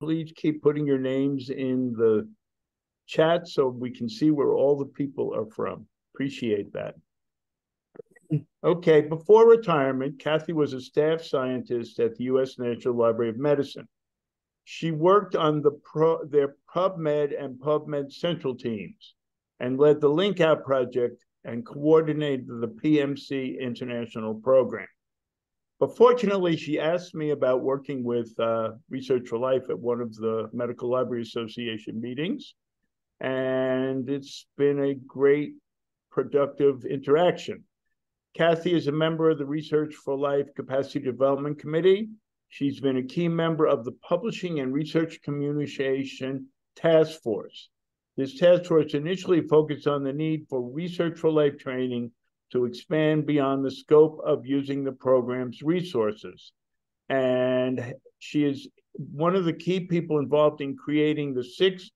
please keep putting your names in the chat so we can see where all the people are from. Appreciate that. Okay, before retirement, Kathy was a staff scientist at the U.S. National Library of Medicine. She worked on the pro, their PubMed and PubMed Central teams and led the Link Out project and coordinated the PMC International program. But fortunately, she asked me about working with uh, Research for Life at one of the Medical Library Association meetings. And it's been a great, productive interaction. Kathy is a member of the Research for Life Capacity Development Committee. She's been a key member of the Publishing and Research Communication Task Force. This task force initially focused on the need for Research for Life training to expand beyond the scope of using the program's resources. And she is one of the key people involved in creating the six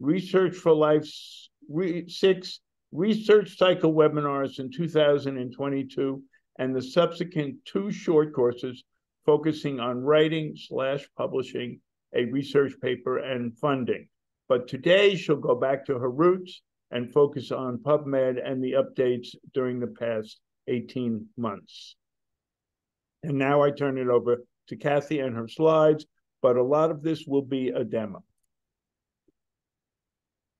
Research for Life's re, six research cycle webinars in 2022 and the subsequent two short courses focusing on writing slash publishing a research paper and funding. But today she'll go back to her roots and focus on PubMed and the updates during the past 18 months. And now I turn it over to Kathy and her slides, but a lot of this will be a demo.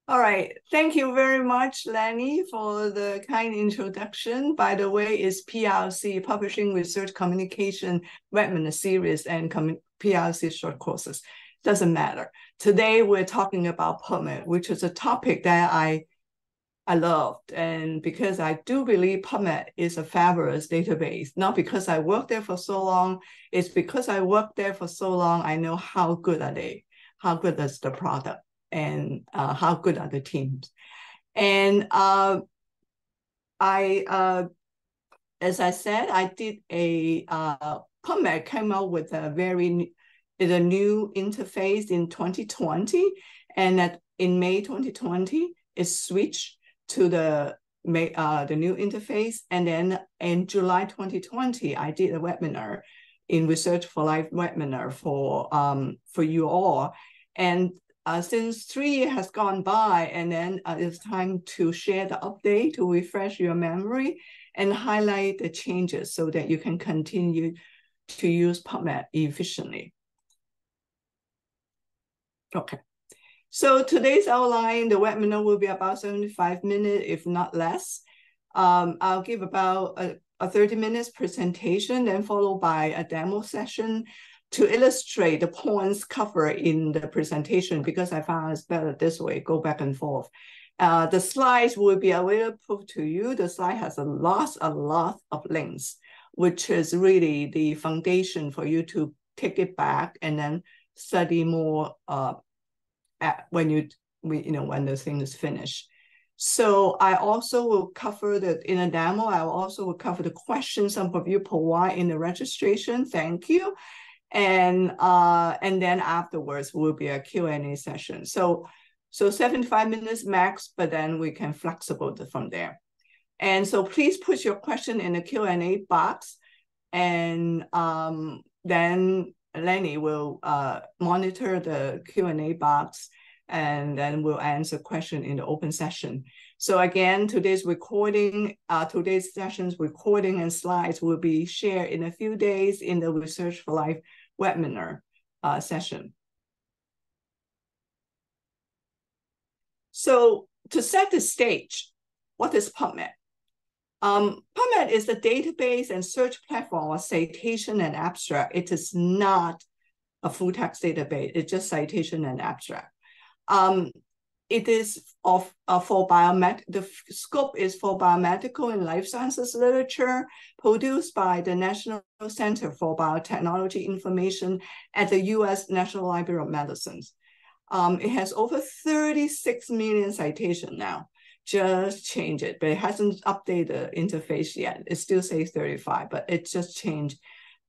All right. Thank you very much, Lenny, for the kind introduction. By the way, it's PRC, Publishing Research Communication webinar series and PRC short courses. Doesn't matter. Today, we're talking about PubMed, which is a topic that I I loved. And because I do believe PubMed is a fabulous database, not because I worked there for so long, it's because I worked there for so long, I know how good are they, how good is the product, and uh, how good are the teams. And uh, I, uh, as I said, I did a, uh, PubMed came out with a very, is a new interface in 2020. And that in May 2020, it switched to the uh, the new interface. And then in July 2020, I did a webinar in Research for Life webinar for um, for you all. And uh, since three years has gone by, and then uh, it's time to share the update to refresh your memory and highlight the changes so that you can continue to use PubMed efficiently. Okay. So today's outline, the webinar will be about 75 minutes, if not less. Um, I'll give about a, a 30 minutes presentation, then followed by a demo session to illustrate the points covered in the presentation because I found it's better this way, go back and forth. Uh, the slides will be available to you. The slide has a lot, a lot of links, which is really the foundation for you to take it back and then study more uh, at when you we you know when the thing is finished. So I also will cover the in a demo. I also will cover the questions some of you provide in the registration. Thank you, and uh and then afterwards will be a Q and A session. So so 75 minutes max, but then we can flexible from there. And so please put your question in the Q and A box, and um then Lenny will uh, monitor the Q&A box and then we'll answer question in the open session. So again, today's recording, uh, today's session's recording and slides will be shared in a few days in the Research for Life webinar uh, session. So to set the stage, what is PubMed? Um, PubMed is a database and search platform of citation and abstract. It is not a full text database. It's just citation and abstract. Um, it is of uh, for biomed. The scope is for biomedical and life sciences literature produced by the National Center for Biotechnology Information at the U.S. National Library of Medicine. Um, it has over 36 million citation now just change it, but it hasn't updated the interface yet. It still says 35, but it just changed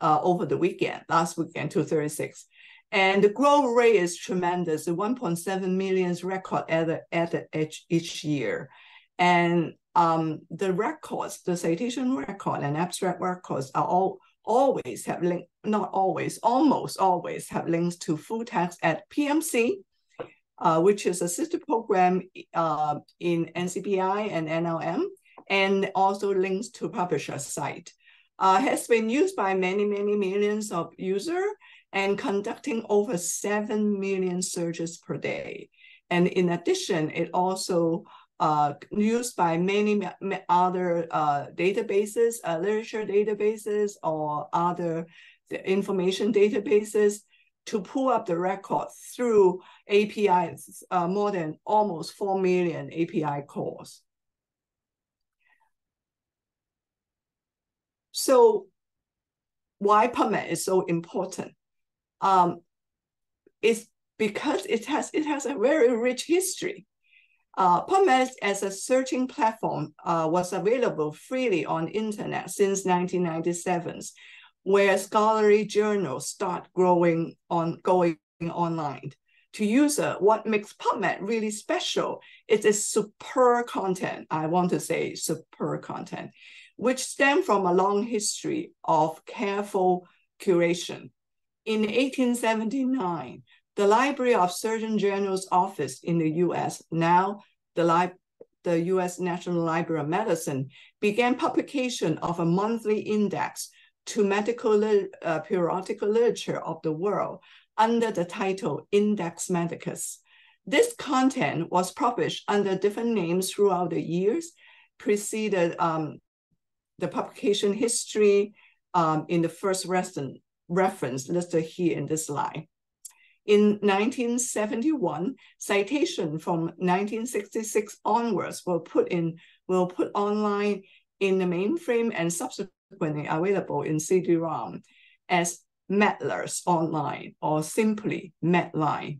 uh, over the weekend, last weekend to 36. And the growth rate is tremendous, The 1.7 million record at, at each, each year. And um, the records, the citation record and abstract records are all always have link not always, almost always have links to full text at PMC, uh, which is a sister program uh, in NCBI and NLM, and also links to publisher site. Uh, has been used by many, many millions of users and conducting over 7 million searches per day. And in addition, it also uh, used by many other uh, databases, uh, literature databases, or other information databases to pull up the records through APIs, uh, more than almost 4 million API calls. So why PubMed is so important? Um, it's because it has it has a very rich history. Uh, PubMed as a searching platform uh, was available freely on internet since 1997, where scholarly journals start growing on going online. To user, what makes PubMed really special is its super content. I want to say super content, which stem from a long history of careful curation. In 1879, the Library of Surgeon General's office in the US, now the, Li the US National Library of Medicine, began publication of a monthly index to medical uh, periodical literature of the world under the title Index Medicus. This content was published under different names throughout the years, preceded um, the publication history um, in the first reference listed here in this slide. In 1971, citation from 1966 onwards were put in will put online in the mainframe and subsequently available in CD-ROM as Medlars Online or simply Medline.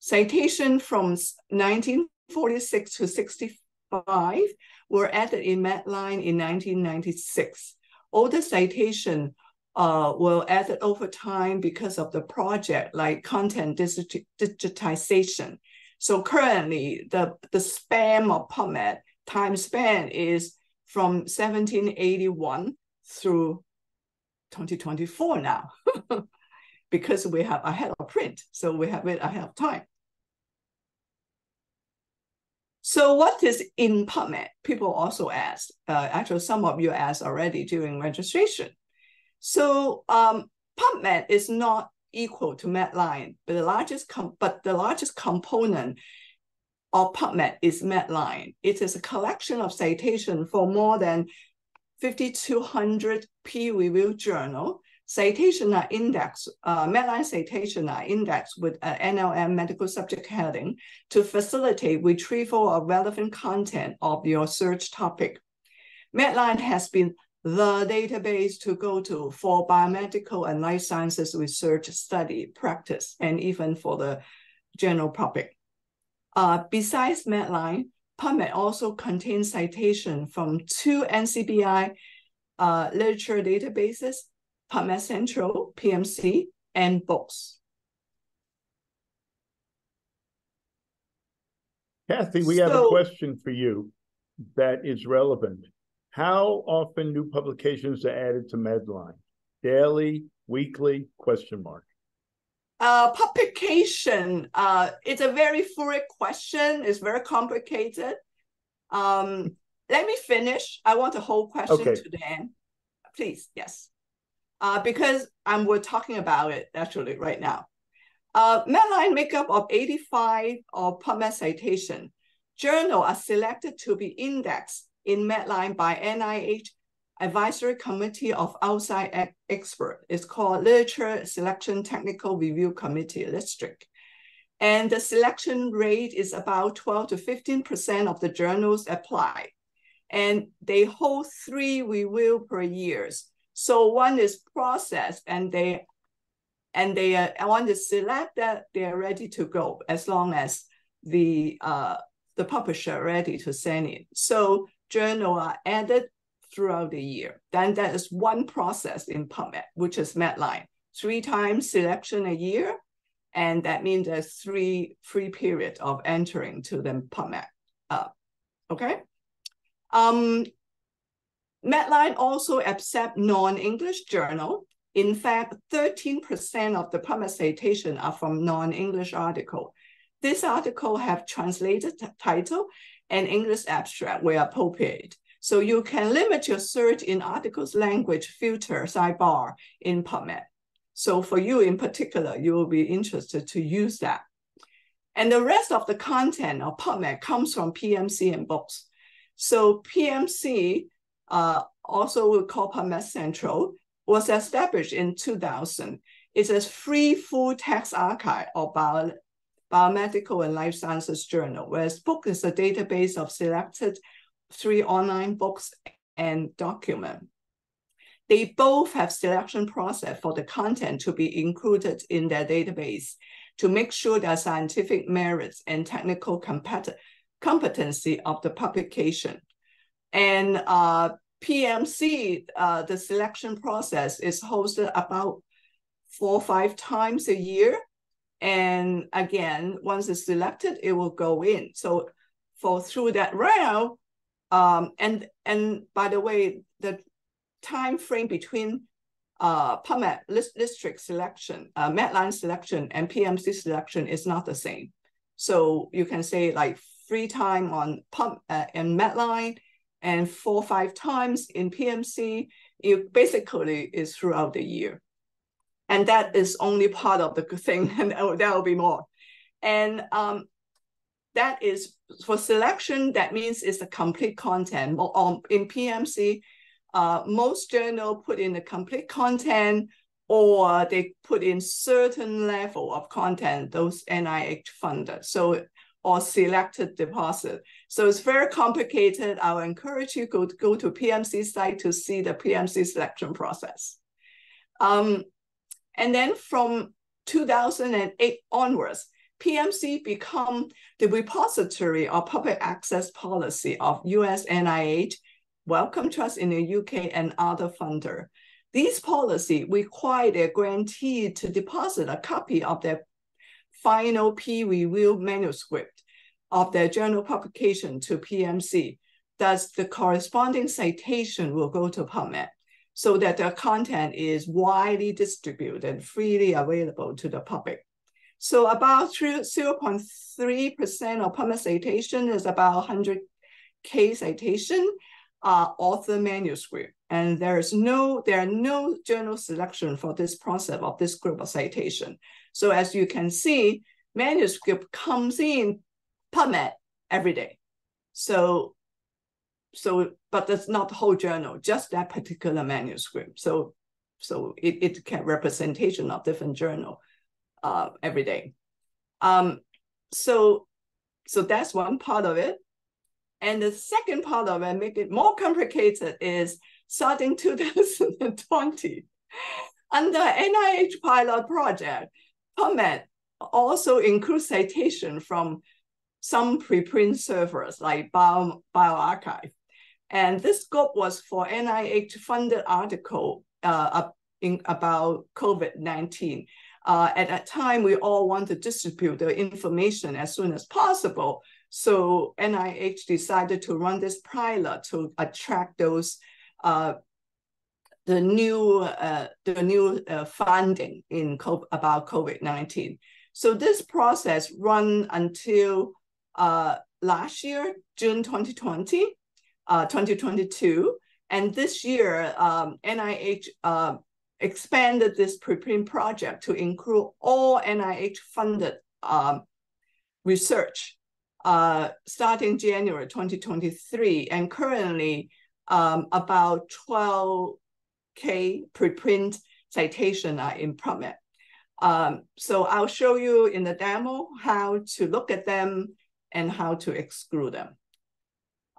Citation from 1946 to 65 were added in Medline in 1996. Older citation uh, were added over time because of the project like content digitization. So currently the, the span of PubMed time span is from 1781 through 2024 now because we have ahead of print. So we have it ahead of time. So what is in PubMed? People also asked. Uh, actually, some of you asked already during registration. So um, PubMed is not equal to Medline, but the largest but the largest component of PubMed is Medline. It is a collection of citation for more than 5,200 peer-reviewed journal. Citation are indexed, uh, Medline citation are indexed with an NLM medical subject heading to facilitate retrieval of relevant content of your search topic. Medline has been the database to go to for biomedical and life sciences research study, practice, and even for the general public. Uh, besides Medline, PubMed also contains citation from two NCBI uh, literature databases, PubMed Central, PMC, and books. Kathy, we so, have a question for you that is relevant. How often new publications are added to Medline? Daily, weekly, question mark. Uh, publication, uh, it's a very fluid question. It's very complicated. Um, let me finish. I want a whole question okay. to the end. Please, yes. Uh, because I'm, we're talking about it actually right now. Uh, Medline makeup of 85 of PubMed citation. Journal are selected to be indexed in Medline by NIH Advisory Committee of Outside Expert. It's called Literature Selection Technical Review Committee, LSTRC. And the selection rate is about 12 to 15% of the journals apply. And they hold three review per year. So one is processed and they and they uh, want to select that they're ready to go as long as the uh, the publisher ready to send it. So journal are added throughout the year. Then there is one process in PubMed, which is Medline. Three times selection a year, and that means there's three free period of entering to the PubMed. Uh, okay. Um, Medline also accept non-English journal. In fact, 13% of the PubMed citation are from non-English article. This article have translated title and English abstract where appropriate. So you can limit your search in articles language filter sidebar in PubMed. So for you in particular, you will be interested to use that. And the rest of the content of PubMed comes from PMC and books. So PMC, uh, also we call PubMed Central, was established in 2000. It's a free full text archive of bio, biomedical and life sciences journal, whereas book is a database of selected three online books and document. They both have selection process for the content to be included in their database to make sure their scientific merits and technical compet competency of the publication. And uh, PMC, uh, the selection process is hosted about four or five times a year. And again, once it's selected, it will go in. So for through that round, um, and and by the way, the time frame between uh, PubMed list, district selection, uh, Medline selection, and PMC selection is not the same. So you can say like free time on Pub uh, and Medline and four or five times in PMC, it basically is throughout the year. And that is only part of the good thing, and there will be more. And um, that is for selection, that means it's a complete content. Um, in PMC, uh, most journal put in the complete content or they put in certain level of content, those NIH funded. So or selected deposit. So it's very complicated. I will encourage you to go to PMC site to see the PMC selection process. Um, and then from 2008 onwards, PMC become the repository of public access policy of US NIH, Wellcome Trust in the UK, and other funder. These policy require their grantee to deposit a copy of their final peer-reviewed manuscript of their journal publication to PMC. Thus, the corresponding citation will go to PubMed so that the content is widely distributed and freely available to the public. So about 0.3% of PubMed citation is about 100K citation uh, author manuscript. And there is no, there are no journal selection for this process of this group of citation. So as you can see, manuscript comes in PubMed every day. So, so, but that's not the whole journal, just that particular manuscript. So, so it, it can representation of different journal uh, every day. Um, so, so that's one part of it. And the second part of it, make it more complicated, is starting 2020, under NIH pilot project, PubMed also includes citation from some preprint servers like Bio, bioRxiv. And this scope was for NIH-funded article uh, in, about COVID-19. Uh, at that time, we all want to distribute the information as soon as possible. So NIH decided to run this pilot to attract those uh, the new uh, the new uh, funding in co about COVID nineteen. So this process run until uh, last year, June 2020, uh, 2022, and this year um, NIH uh, expanded this preprint project to include all NIH funded um, research uh, starting January 2023, and currently um, about 12K preprint citation are in PubMed. Um, so I'll show you in the demo how to look at them and how to exclude them.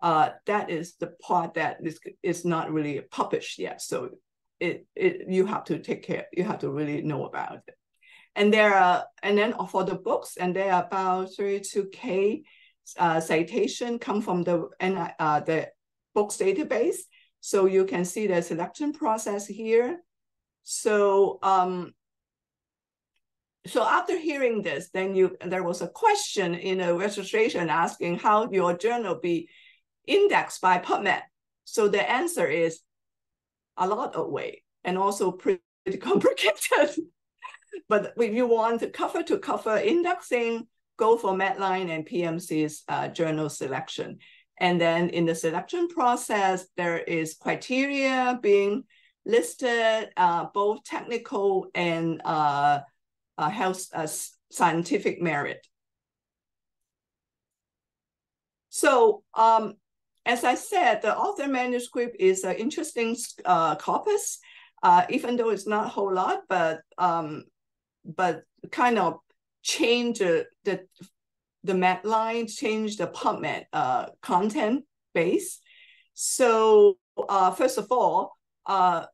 Uh, that is the part that is, is not really published yet. So it, it you have to take care, you have to really know about it. And there are, and then for the books, and there are about 32K uh, citation come from the, uh, the books database. So you can see the selection process here. So um, so after hearing this, then you there was a question in a registration asking how your journal be indexed by PubMed. So the answer is a lot of way and also pretty complicated. but if you want cover to cover indexing, go for Medline and PMC's uh, journal selection. And then in the selection process, there is criteria being listed, uh, both technical and uh, uh, health uh, scientific merit. So um, as I said, the author manuscript is an interesting uh, corpus, uh, even though it's not a whole lot, but um, but kind of change the, the, the Medline, change the PubMed uh, content base. So uh, first of all, uh,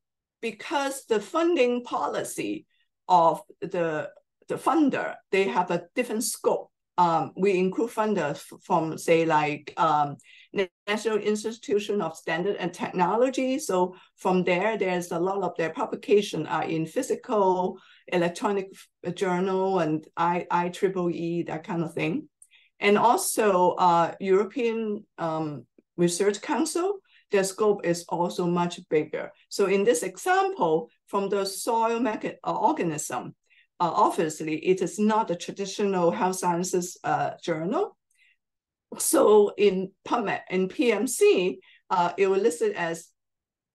because the funding policy of the, the funder, they have a different scope. Um, we include funders from say like um, National Institution of Standard and Technology. So from there, there's a lot of their publication are in physical, electronic journal and I, IEEE, that kind of thing. And also uh, European um, Research Council, their scope is also much bigger. So in this example, from the soil organism, uh, obviously it is not a traditional health sciences uh, journal. So in PubMed and PMC, uh, it will listed as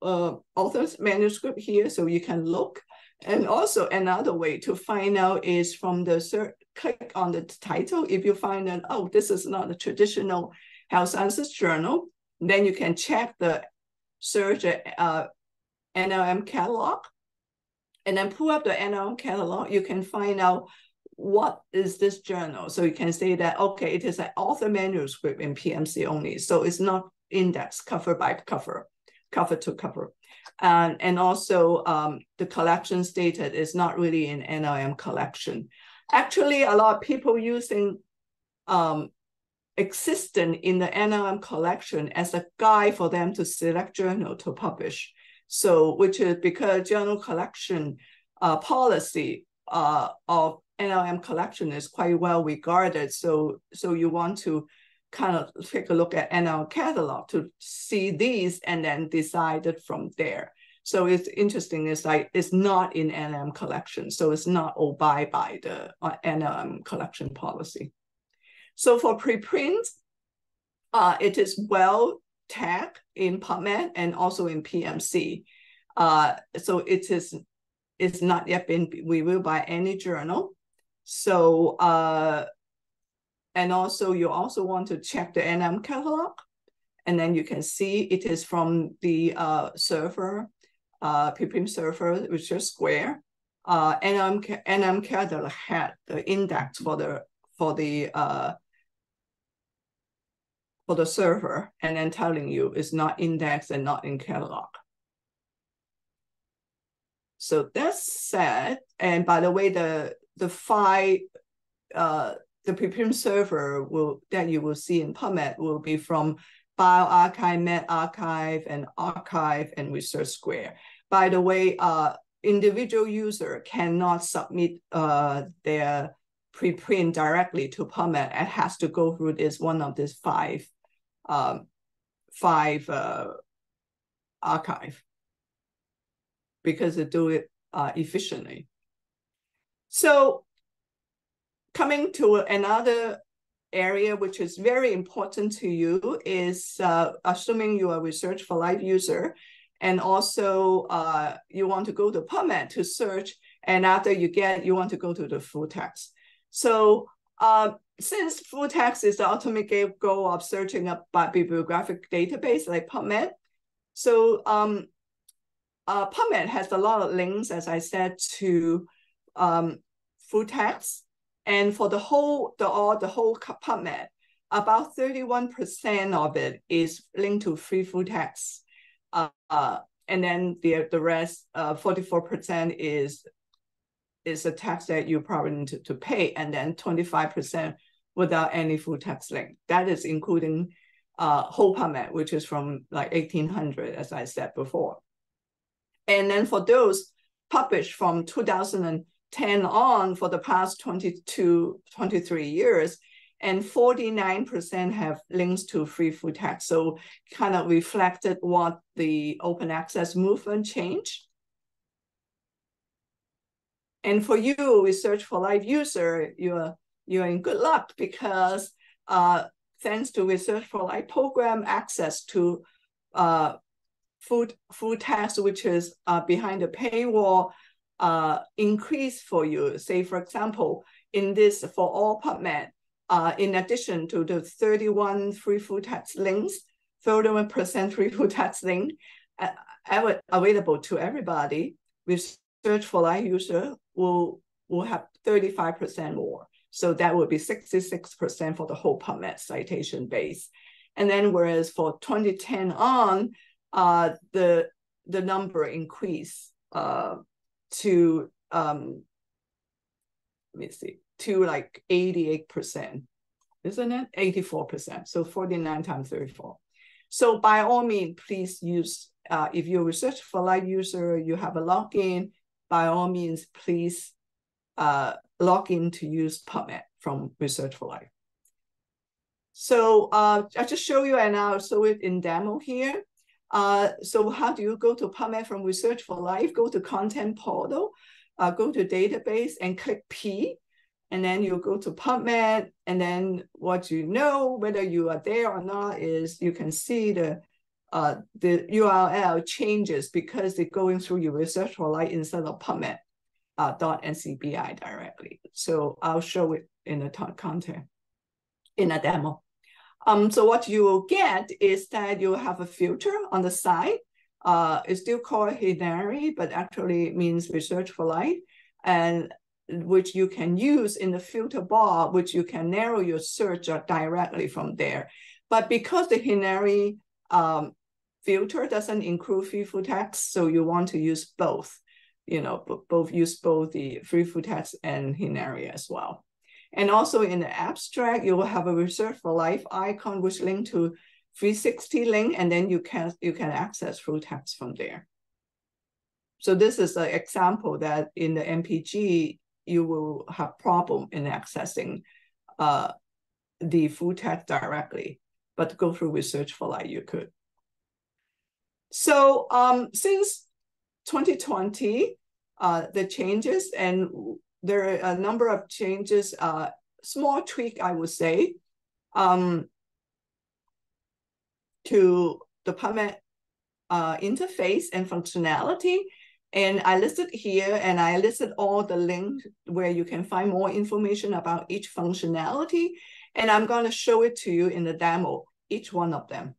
uh, author's manuscript here, so you can look. And also another way to find out is from the search, click on the title. If you find that, oh, this is not a traditional health sciences journal, then you can check the search uh, NLM catalog and then pull up the NLM catalog. You can find out what is this journal. So you can say that, okay, it is an author manuscript in PMC only. So it's not index cover by cover, cover to cover. And, and also um, the collection stated is not really an NLM collection. Actually, a lot of people using um, existent in the NLM collection as a guide for them to select journal to publish. So, which is because journal collection uh, policy uh, of NLM collection is quite well regarded. So, so you want to kind of take a look at NL catalog to see these and then decide it from there. So it's interesting. It's like it's not in NLM collection, so it's not obeyed by the uh, NLM collection policy. So for preprint, uh, it is well tagged in PubMed and also in PMC. Uh, so it is it's not yet been reviewed by any journal. So uh, and also you also want to check the NM catalog. And then you can see it is from the uh, server, uh, preprint server, which is Square. Uh, NM, NM catalog had the index for the for the uh, for the server, and then telling you it's not indexed and not in catalog. So that's said, and by the way, the the file uh, the preprint server will that you will see in PubMed will be from bioRxiv, medRxiv, and arXiv and Research Square. By the way, uh, individual user cannot submit uh, their preprint directly to PubMed. It has to go through this one of these five um, five uh, archive because they do it uh, efficiently. So coming to another area which is very important to you is uh, assuming you are research for life user and also uh, you want to go to PubMed to search and after you get you want to go to the full text. So uh, since full text is the ultimate goal of searching up by bibliographic database like PubMed, so um, uh, PubMed has a lot of links, as I said, to um, full text and for the whole, the all the whole PubMed, about 31% of it is linked to free full text. Uh, uh, and then the, the rest, uh, 44% is is a tax that you probably need to, to pay, and then 25% without any full tax link. That is including uh, whole PubMed, which is from like 1800, as I said before. And then for those published from 2010 on for the past 22, 23 years, and 49% have links to free full tax. So kind of reflected what the open access movement changed. And for you, Research for Life user, you're you're in good luck because uh, thanks to Research for Life program, access to uh, food food text, which is uh, behind the paywall, uh, increase for you. Say, for example, in this for all PubMed, uh, in addition to the 31 free food text links, 31% free food text link uh, available to everybody, Research for Life user will, will have 35% more. So that would be 66% for the whole PubMed citation base. And then whereas for 2010 on, uh, the, the number increased uh, to, um, let me see, to like 88%, isn't it? 84%, so 49 times 34. So by all means, please use, uh, if you're a Research for Life user, you have a login, by all means, please uh, log in to use PubMed from Research for Life. So uh, I just show you and I'll show it in demo here. Uh, so how do you go to PubMed from Research for Life? Go to Content Portal, uh, go to Database and click P, and then you go to PubMed, and then what you know, whether you are there or not, is you can see the uh, the URL changes because they're going through your Research for Life instead of PubMed uh, .ncbi directly. So I'll show it in the content in a demo. Um, so what you will get is that you have a filter on the side. Uh, it's still called Hinari, but actually means research for life, and which you can use in the filter bar, which you can narrow your search directly from there. But because the Hinari um, filter doesn't include FIFO text, so you want to use both you know, both use both the free food text and Hinari as well. And also in the abstract, you will have a research for life icon, which link to 360 link, and then you can you can access full text from there. So this is an example that in the MPG, you will have problem in accessing uh, the full text directly, but go through research for life, you could. So um, since 2020, uh, the changes, and there are a number of changes, uh, small tweak, I would say, um, to the PubMed uh, interface and functionality. And I listed here, and I listed all the links where you can find more information about each functionality. And I'm going to show it to you in the demo, each one of them.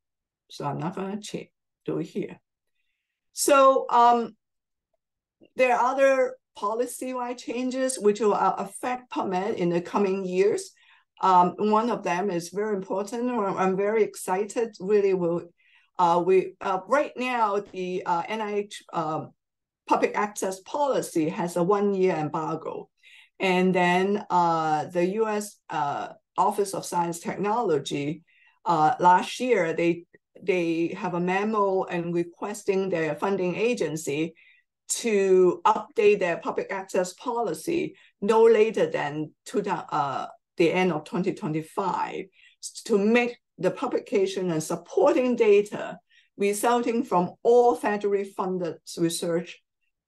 So I'm not going to do here. So um, there are other policy-wide changes which will uh, affect PubMed in the coming years. Um, one of them is very important. I'm very excited. Really, will uh, we uh, right now the uh, NIH um, public access policy has a one-year embargo, and then uh, the U.S. Uh, Office of Science Technology last year they they have a memo and requesting their funding agency to update their public access policy no later than to the, uh, the end of 2025 to make the publication and supporting data resulting from all federally funded research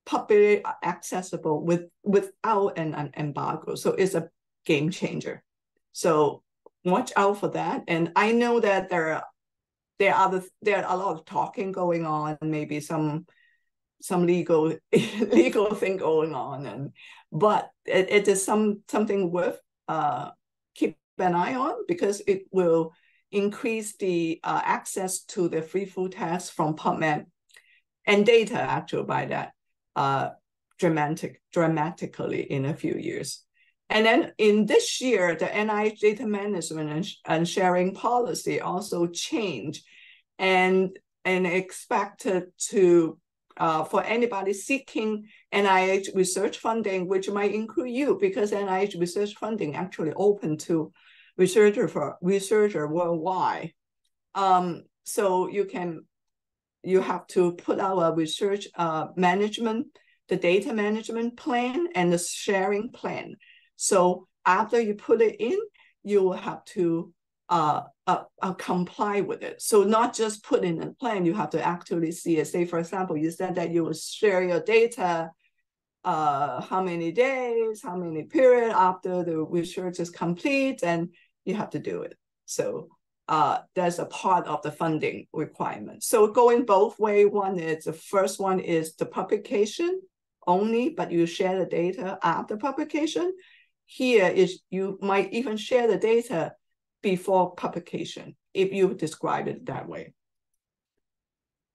publicly accessible with, without an, an embargo. So it's a game changer. So watch out for that. And I know that there are there are other, there are a lot of talking going on, maybe some some legal legal thing going on, and but it, it is some something worth uh, keep an eye on because it will increase the uh, access to the free food text from PubMed and data actually by that uh, dramatic dramatically in a few years. And then in this year, the NIH data management and, and sharing policy also changed and and expected to uh, for anybody seeking NIH research funding, which might include you, because NIH research funding actually open to researcher for researcher worldwide. Um, so you can you have to put out a research uh, management, the data management plan and the sharing plan. So after you put it in, you will have to uh, uh, uh, comply with it. So not just put in a plan, you have to actually see it. Say, for example, you said that you will share your data uh, how many days, how many period after the research is complete, and you have to do it. So uh, that's a part of the funding requirement. So going both way, one is the first one is the publication only, but you share the data after publication. Here is you might even share the data before publication if you describe it that way.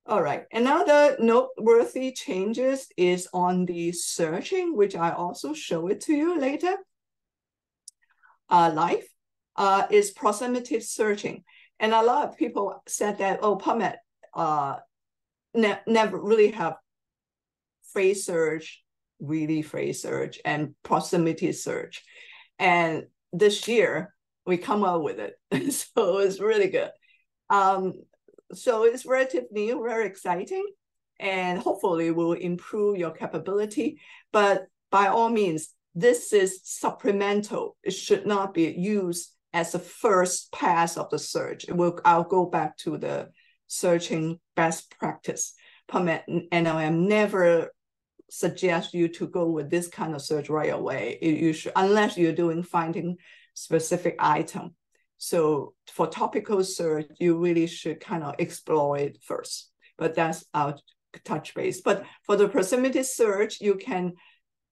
All right, another noteworthy changes is on the searching, which I also show it to you later. Uh, life uh, is proximity searching. And a lot of people said that, oh, PubMed uh, ne never really have phrase search, really phrase search, and proximity search. And this year, we come up with it. so it's really good. Um, so it's relatively new, very exciting, and hopefully will improve your capability. But by all means, this is supplemental. It should not be used as a first pass of the search. It will, I'll go back to the searching best practice. PubMed NLM never suggest you to go with this kind of search right away. You should, unless you're doing finding specific item. So for topical search, you really should kind of explore it first. But that's our touch base. But for the proximity search, you can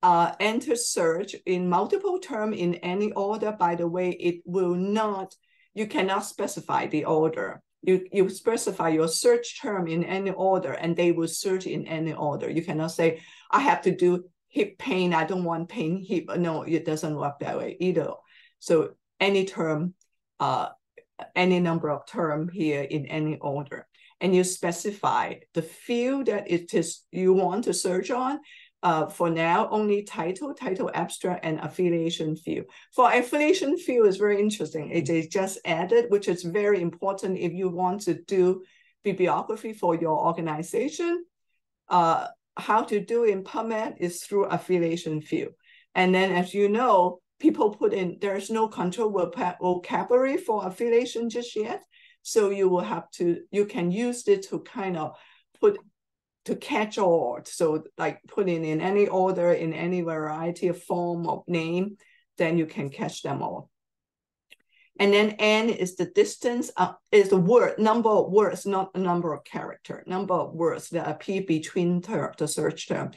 uh, enter search in multiple term in any order. By the way, it will not, you cannot specify the order. You, you specify your search term in any order and they will search in any order. You cannot say, I have to do hip pain. I don't want pain hip. No, it doesn't work that way either. So any term uh, any number of term here in any order. And you specify the field that it is you want to search on. Uh, for now, only title, title abstract, and affiliation field. For affiliation field is very interesting. It is just added, which is very important if you want to do bibliography for your organization. Uh, how to do in PubMed is through affiliation field. And then as you know, people put in, there's no control vocabulary for affiliation just yet. So you will have to, you can use it to kind of put, to catch all. So like putting in any order, in any variety of form of name, then you can catch them all. And then n is the distance, uh, is the word, number of words, not a number of character, number of words that appear between term, the search term.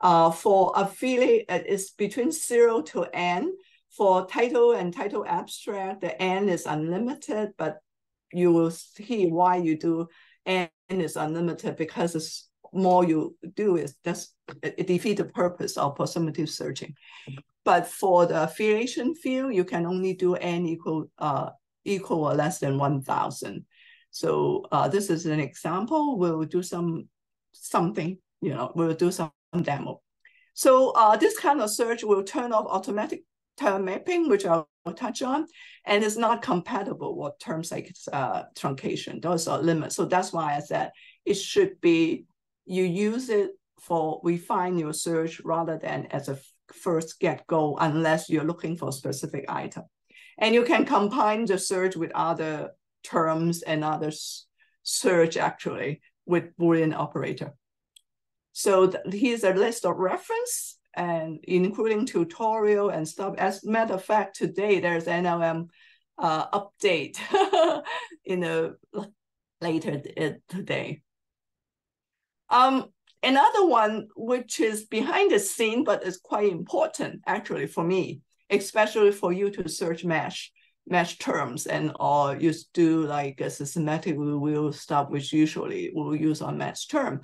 Uh, for affiliate, uh, it's between zero to n. For title and title abstract, the n is unlimited, but you will see why you do n is unlimited because it's more you do is just it defeat the purpose of proximity searching. But for the affiliation field, you can only do n equal uh equal or less than one thousand. So uh, this is an example. We'll do some something, you know, we'll do some demo. So uh, this kind of search will turn off automatic term mapping, which I'll touch on, and it's not compatible with terms like uh, truncation. Those are limits. So that's why I said it should be, you use it for refine your search rather than as a first get-go unless you're looking for a specific item. And you can combine the search with other terms and other search actually with Boolean operator. So here's a list of reference and including tutorial and stuff. As a matter of fact, today there's NLM uh, update in the later uh, today. Um, another one which is behind the scene but is quite important actually for me, especially for you to search MeSH MeSH terms and or you do like a systematic review stuff which usually we'll use on MeSH term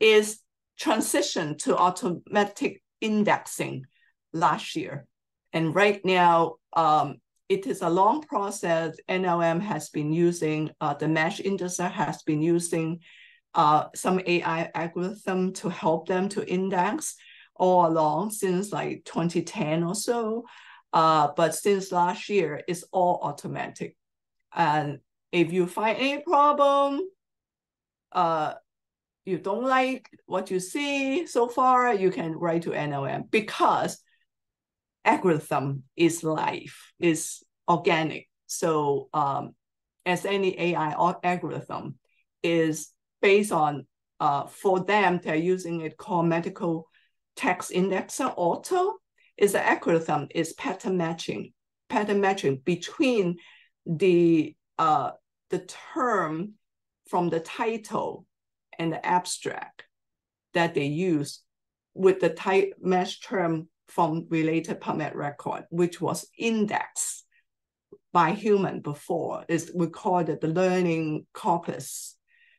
is transition to automatic indexing last year. And right now, um, it is a long process. NLM has been using, uh, the MeSH indexer has been using uh, some AI algorithm to help them to index all along since like 2010 or so. Uh, but since last year, it's all automatic. And if you find any problem, uh, you don't like what you see so far, you can write to NLM because algorithm is life, is organic. So um, as any AI algorithm is based on, uh, for them, they're using it called medical text indexer auto is an algorithm is pattern matching, pattern matching between the uh, the term from the title and the abstract that they use with the type match term from related PubMed record, which was indexed by human before. Is we call it the learning corpus.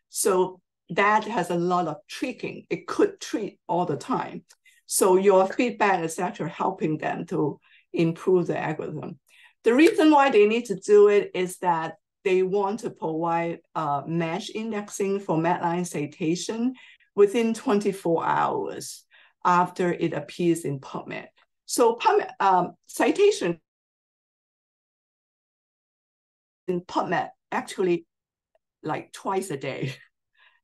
So that has a lot of tricking. It could treat all the time. So your feedback is actually helping them to improve the algorithm. The reason why they need to do it is that they want to provide uh, MeSH indexing for Medline citation within 24 hours after it appears in PubMed. So PubMed um, citation in PubMed actually like twice a day.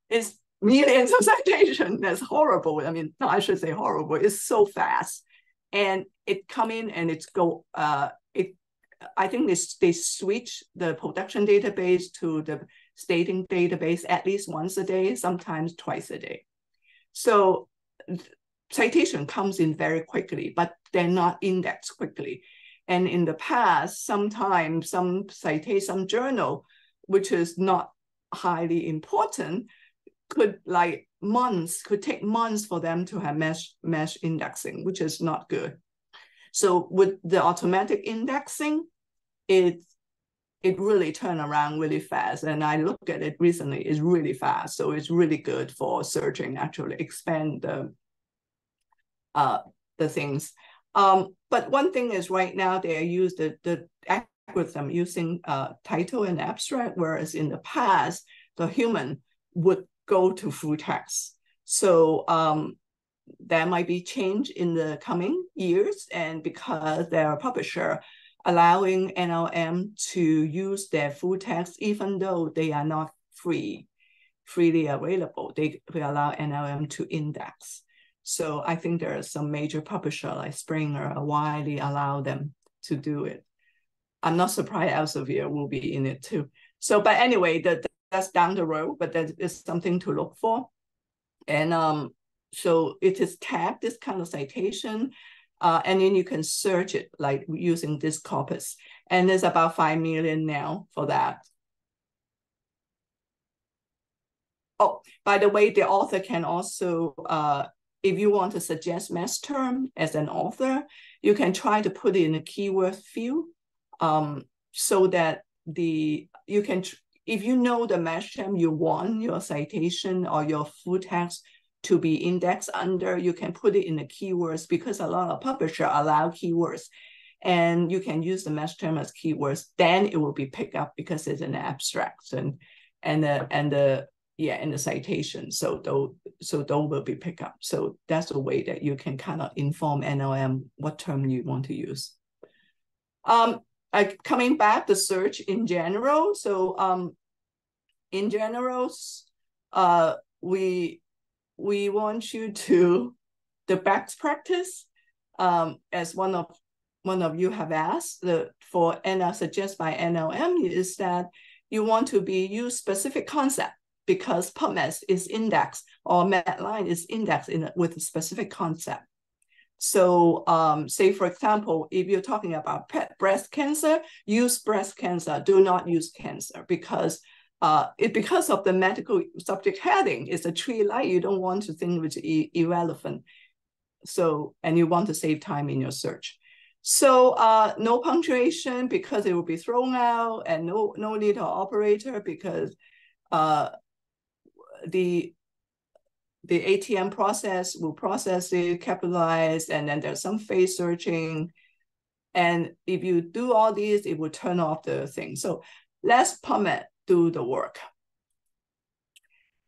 It's millions of citations. That's horrible. I mean, no, I should say horrible. It's so fast, and it come in and it's go. Uh, it. I think they they switch the production database to the staging database at least once a day, sometimes twice a day. So citation comes in very quickly, but they're not indexed quickly. And in the past, sometimes some citation, some journal, which is not highly important, could like months, could take months for them to have MeSH, MeSH indexing, which is not good. So with the automatic indexing, it it really turned around really fast. And I look at it recently, it's really fast. So it's really good for searching, actually expand the uh the things. Um, but one thing is right now they use the the algorithm using uh title and abstract, whereas in the past the human would go to full text. So um, there might be change in the coming years, and because they're a publisher, allowing NLM to use their full text, even though they are not free, freely available, they will allow NLM to index. So I think there are some major publisher like Springer widely allow them to do it. I'm not surprised Elsevier will be in it too. So, but anyway, the, that's down the road, but that is something to look for. And um, so it is tagged this kind of citation, uh, and then you can search it like using this corpus. And there's about 5 million now for that. Oh, by the way, the author can also, uh, if you want to suggest MeSH term as an author, you can try to put it in a keyword field um, so that the you can if you know the MeSH term you want your citation or your full text to be indexed under, you can put it in the keywords because a lot of publishers allow keywords and you can use the MeSH term as keywords, then it will be picked up because it's an abstract and and the and the yeah and the citation. So those so those will be picked up. So that's a way that you can kind of inform NLM what term you want to use. Um, uh, coming back the search in general. So um, in general, uh, we we want you to the best practice um, as one of one of you have asked the for NL suggest by NLM is that you want to be use specific concept because PubMed is indexed or Medline is indexed in with a specific concept. So um, say, for example, if you're talking about breast cancer, use breast cancer, do not use cancer because uh, it because of the medical subject heading, it's a tree light. You don't want to think which is irrelevant. So, and you want to save time in your search. So uh, no punctuation because it will be thrown out and no, no little operator because uh, the the ATM process will process it, capitalize, and then there's some phrase searching. And if you do all these, it will turn off the thing. So let's PubMed do the work.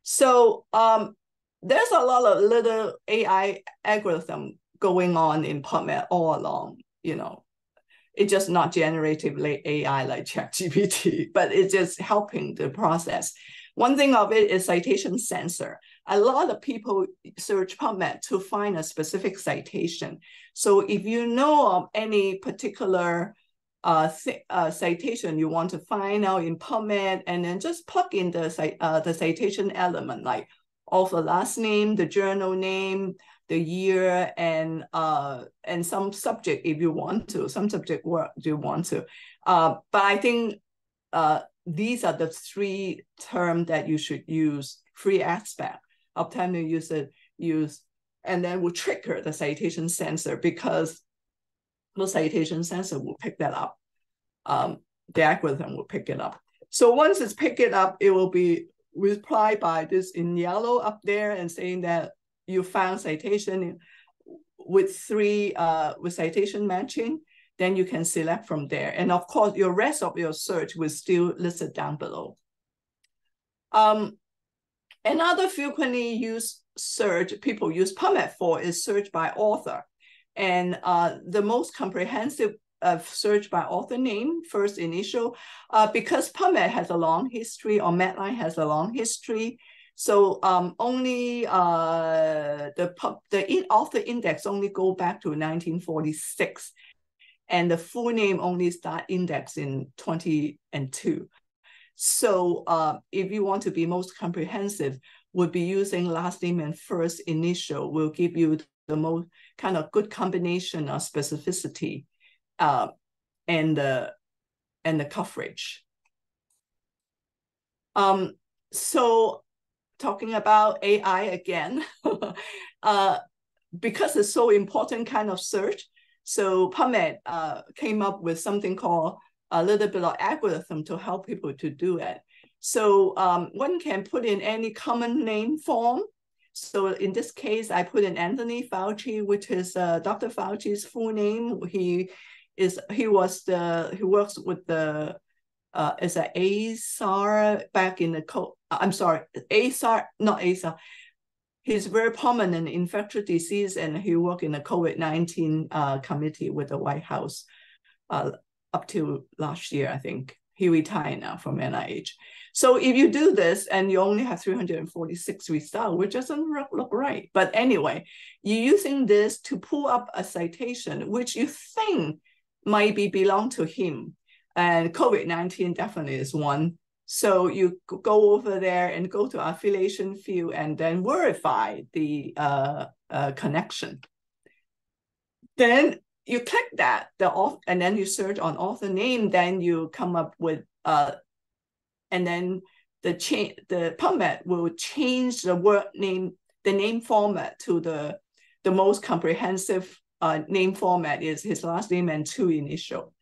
So um, there's a lot of little AI algorithm going on in PubMed all along, you know. It's just not generative AI like ChatGPT, but it's just helping the process. One thing of it is citation sensor a lot of people search PubMed to find a specific citation. So if you know of any particular uh, uh, citation you want to find out in PubMed, and then just plug in the, uh, the citation element, like author last name, the journal name, the year and uh and some subject if you want to, some subject work you want to. Uh, but I think uh these are the three terms that you should use. Three aspect of time to use it use, and then will trigger the citation sensor because the citation sensor will pick that up. Um, the algorithm will pick it up. So once it's picked it up, it will be replied by this in yellow up there and saying that you found citation with three uh, with citation matching, then you can select from there. And of course, your rest of your search will still listed down below. Um, another frequently used search people use PubMed for is search by author. And uh, the most comprehensive of search by author name, first initial, uh, because PubMed has a long history or Medline has a long history. So um, only uh, the pub, the in, author index only go back to 1946, and the full name only start index in 2002. So uh, if you want to be most comprehensive, would be using last name and first initial will give you the most kind of good combination of specificity uh, and the and the coverage. Um, so talking about AI again, uh, because it's so important kind of search, so PubMed uh, came up with something called a little bit of algorithm to help people to do it. So um, one can put in any common name form. So in this case, I put in Anthony Fauci, which is uh, Dr. Fauci's full name. He is he was the he works with the uh, as a ASAR back in the co. I'm sorry, ASAR not ASAR. He's very prominent in infectious disease, and he worked in the COVID nineteen uh, committee with the White House uh, up to last year, I think. He retired now from NIH. So if you do this and you only have 346 results, which doesn't look right. But anyway, you're using this to pull up a citation, which you think might be belong to him. And COVID-19 definitely is one. So you go over there and go to affiliation field and then verify the uh, uh, connection. Then you click that the author, and then you search on author name, then you come up with uh, and then the change the PubMed will change the word name, the name format to the the most comprehensive uh, name format is his last name and two initial,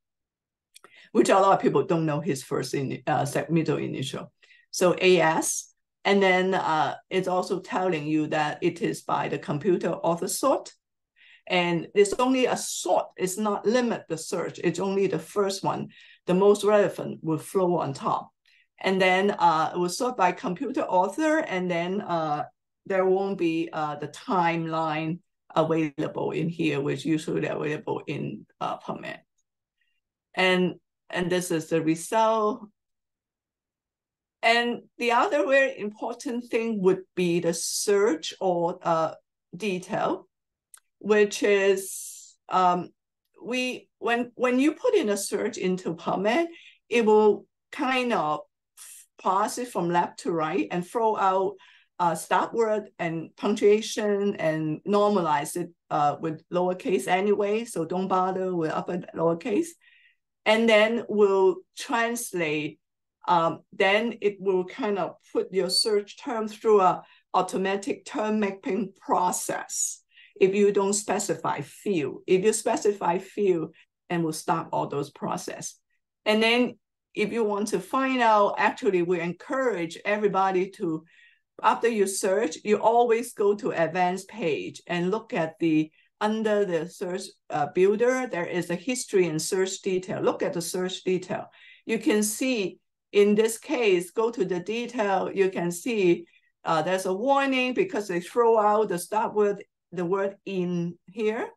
which a lot of people don't know his first in uh, middle initial. So AS, and then uh, it's also telling you that it is by the computed author sort. And it's only a sort, it's not limit the search, it's only the first one, the most relevant will flow on top. And then uh, it will sort by computed author, and then uh, there won't be uh, the timeline available in here, which usually available in uh, PubMed. And, and this is the result. And the other very important thing would be the search or uh, detail, which is um, we when when you put in a search into PubMed, it will kind of pass it from left to right and throw out uh, stop word and punctuation and normalize it uh, with lowercase anyway, so don't bother with upper lowercase. And then we'll translate, um, then it will kind of put your search term through a automatic term mapping process if you don't specify field. If you specify field, and will stop all those process. And then if you want to find out, actually we encourage everybody to after you search, you always go to advanced page and look at the under the search uh, builder, there is a history and search detail. Look at the search detail. You can see in this case, go to the detail, you can see uh, there's a warning because they throw out the stop word, the word in here,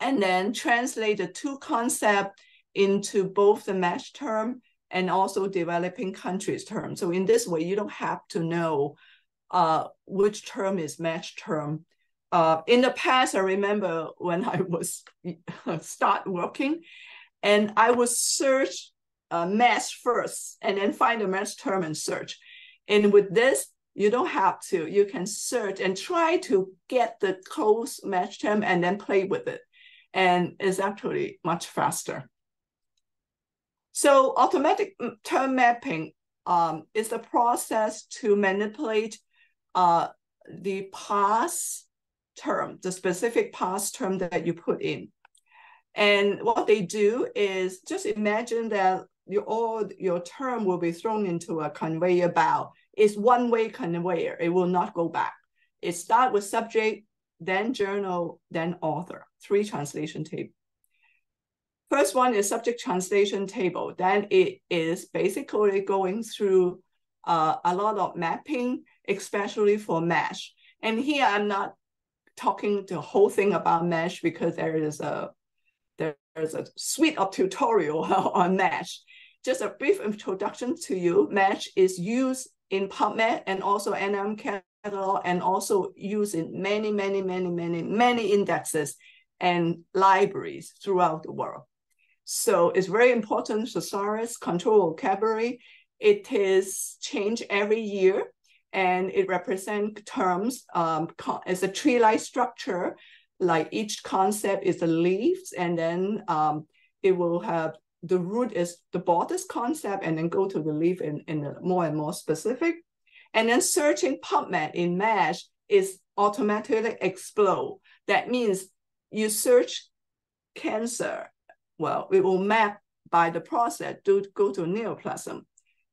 and then translate the two concept into both the MeSH term and also developing countries term. So in this way, you don't have to know uh, which term is MeSH term. Uh, in the past, I remember when I was start working, and I would search uh, MeSH first, and then find the MeSH term and search. And with this, You don't have to. You can search and try to get the close MeSH term and then play with it. And it's actually much faster. So automatic term mapping um, is the process to manipulate uh, the past term, the specific past term that you put in. And what they do is just imagine that your all your term will be thrown into a conveyor belt. It's one-way conveyor. It will not go back. It start with subject, then journal, then author. Three translation table. First one is subject translation table. Then it is basically going through uh, a lot of mapping, especially for MeSH. And here I'm not talking the whole thing about MeSH because there is a there's a suite of tutorial on MeSH. Just a brief introduction to you. MeSH is used in PubMed and also NLM catalog and also used in many, many, many, many, many indexes and libraries throughout the world. So it's very important thesaurus, control vocabulary. It is changed every year and it represents terms um, as a tree-like structure like each concept is the leaves, and then um, it will have the root is the borders concept, and then go to the leaf in, in more and more specific. And then searching PubMed in MeSH is automatically explode. That means you search cancer, well, it will map by the process to go to neoplasm.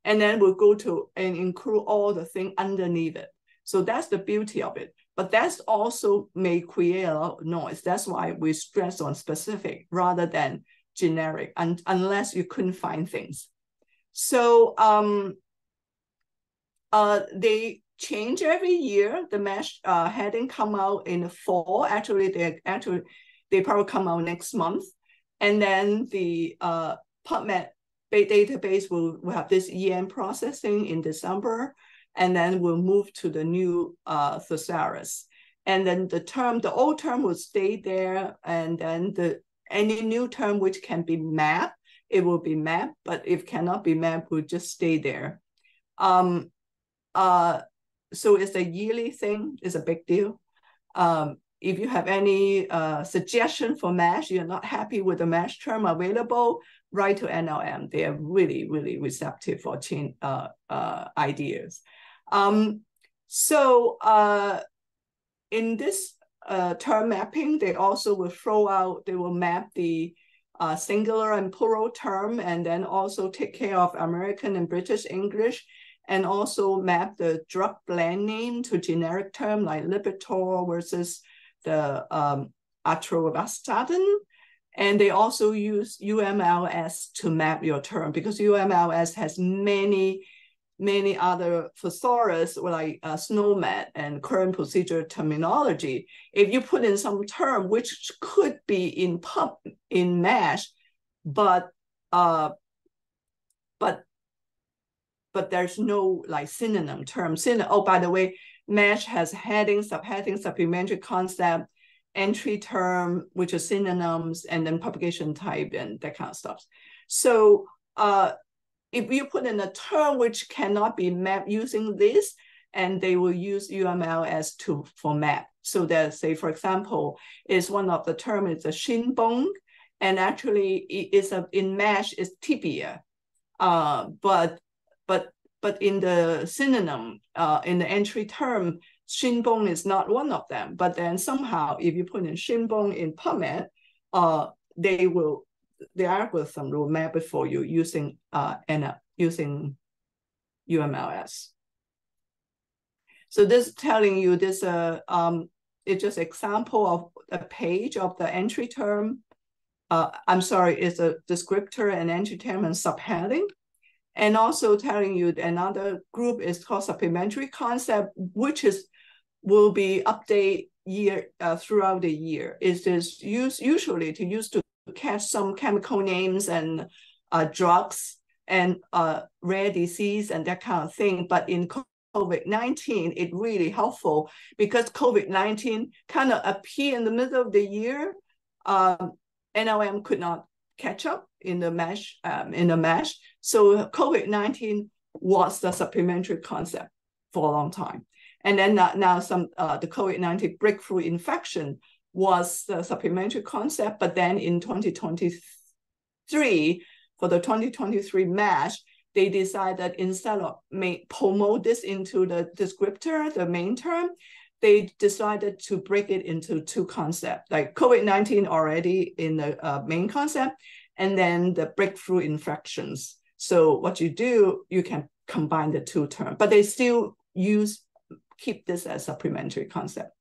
And then we'll go to and include all the thing underneath it. So that's the beauty of it. But that's also may create a lot of noise. That's why we stress on specific rather than generic, un unless you couldn't find things. So um, uh, they change every year. The MeSH uh, heading come out in the fall. Actually, they actually they probably come out next month, and then the uh, PubMed database will, will have this EM processing in December and then we'll move to the new uh, thesaurus. And then the term, the old term will stay there, and then the any new term which can be mapped, it will be mapped, but if cannot be mapped, will just stay there. Um, uh, so it's a yearly thing, it's a big deal. Um, if you have any uh, suggestion for MeSH, you're not happy with the MeSH term available, write to NLM. They are really, really receptive for change, uh, uh, ideas. Um, so uh, in this uh, term mapping, they also will throw out, they will map the uh, singular and plural term, and then also take care of American and British English, and also map the drug brand name to generic term like Lipitor versus the um, atorvastatin. And they also use UMLS to map your term because UMLS has many many other thesaurus like uh, SNOMED and current procedure terminology, if you put in some term which could be in pub in MeSH, but uh, but but there's no like synonym term. Syn oh, by the way, MeSH has heading, subheading, supplementary concept, entry term, which are synonyms, and then publication type and that kind of stuff. So uh, if you put in a term which cannot be mapped using this, and they will use UMLS to for map. So that say, for example, is one of the term is a shin bone, and actually it is a in MeSH is tibia. Uh, but but but in the synonym, uh, in the entry term, shin bone is not one of them. But then somehow, if you put in shin bone in PubMed, uh, they will the algorithm will map it for you using uh, using UMLS. So this telling you this uh, um, it's just example of a page of the entry term. Uh, I'm sorry, it's a descriptor and entry term and subheading. And also telling you another group is called supplementary concept, which is will be update year uh, throughout the year. It is used usually to use to catch some chemical names and uh, drugs and uh, rare disease and that kind of thing. But in COVID-19, it really helpful because COVID-19 kind of appeared in the middle of the year. Um, NLM could not catch up in the MeSH, um, in the MeSH. So COVID-19 was the supplementary concept for a long time. And then now, some uh, the COVID-19 breakthrough infection was the supplementary concept, but then in 2023, for the 2023 MeSH, they decided instead of make, promote this into the descriptor, the main term, they decided to break it into two concepts, like COVID-19 already in the uh, main concept, and then the breakthrough infections. So what you do, you can combine the two terms, but they still use, keep this as supplementary concept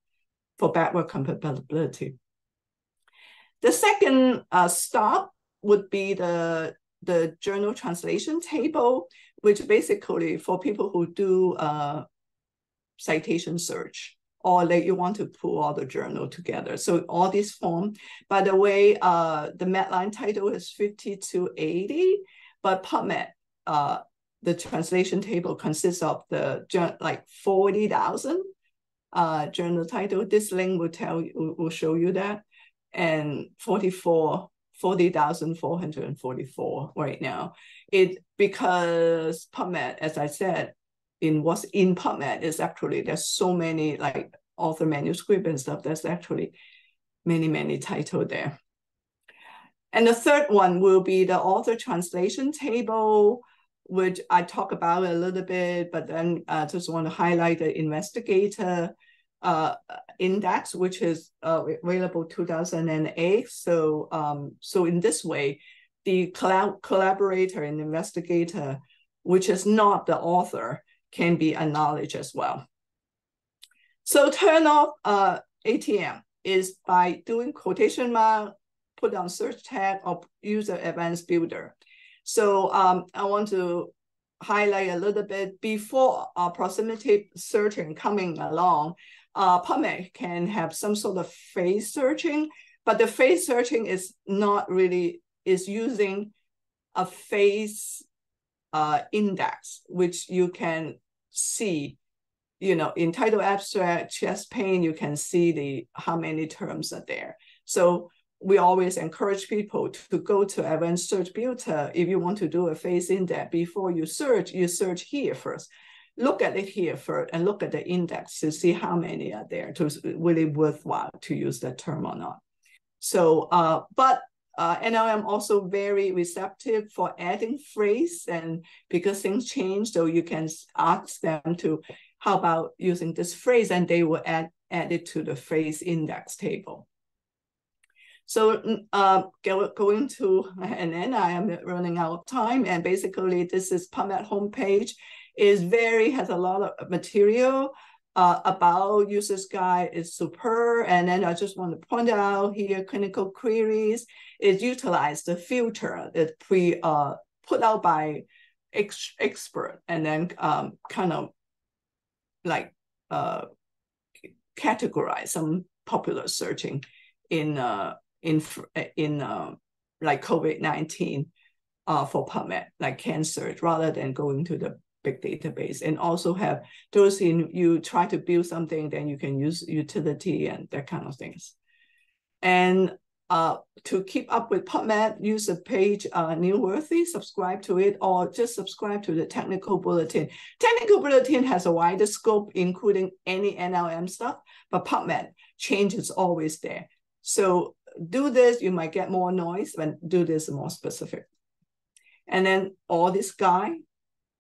for backward compatibility. The second uh, stop would be the, the journal translation table, which basically for people who do uh, citation search or like you want to pull all the journal together. So all these form, by the way, uh, the Medline title is 5280, but PubMed, uh, the translation table consists of the like 40,000 uh, journal title. This link will tell you, will show you that. And 44, 40,444 right now. It because PubMed, as I said, in what's in PubMed is actually there's so many like author manuscript and stuff. There's actually many, many title there. And the third one will be the author translation table, which I talk about a little bit, but then I uh, just want to highlight the investigator uh, index, which is uh, available 2008. So, um, so in this way, the collab collaborator and investigator, which is not the author, can be acknowledged as well. So turn off uh, ATM is by doing quotation mark, put on search tag or use the advanced builder. So um, I want to highlight a little bit before uh, proximity searching coming along, uh, PubMed can have some sort of phrase searching, but the phrase searching is not really, is using a phrase uh, index, which you can see, you know, in title abstract, chest pain, you can see the how many terms are there. So we always encourage people to go to Advanced Search Builder. If you want to do a phrase index before you search, you search here first. Look at it here first and look at the index to see how many are there to really worthwhile to use that term or not. So, uh, but uh, NLM also very receptive for adding phrase and because things change, so you can ask them to, how about using this phrase and they will add, add it to the phrase index table. So mm, uh, going to, and then I am running out of time and basically this is PubMed homepage is very, has a lot of material uh, about user's guide is superb. And then I just want to point out here, clinical queries is utilize the filter that pre uh, put out by ex expert and then um, kind of like uh, categorize some popular searching in uh, in in uh, like COVID nineteen uh, for PubMed, like cancer, rather than going to the big database and also have those in you try to build something, then you can use utility and that kind of things. And uh, to keep up with PubMed, use the page uh, Newsworthy, subscribe to it, or just subscribe to the technical bulletin. Technical bulletin has a wider scope, including any NLM stuff, but PubMed change is always there. So do this, you might get more noise, but do this more specific. And then all this guy,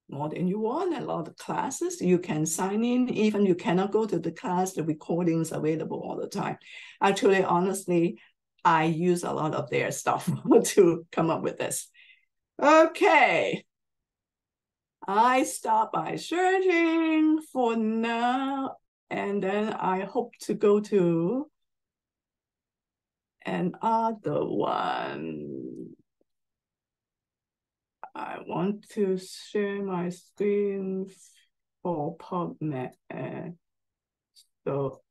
more than you want, a lot of classes. You can sign in, even you cannot go to the class, the recordings available all the time. Actually, honestly, I use a lot of their stuff to come up with this. Okay. I stop by searching for now, and then I hope to go to another one. I want to share my screen for PubMed. So,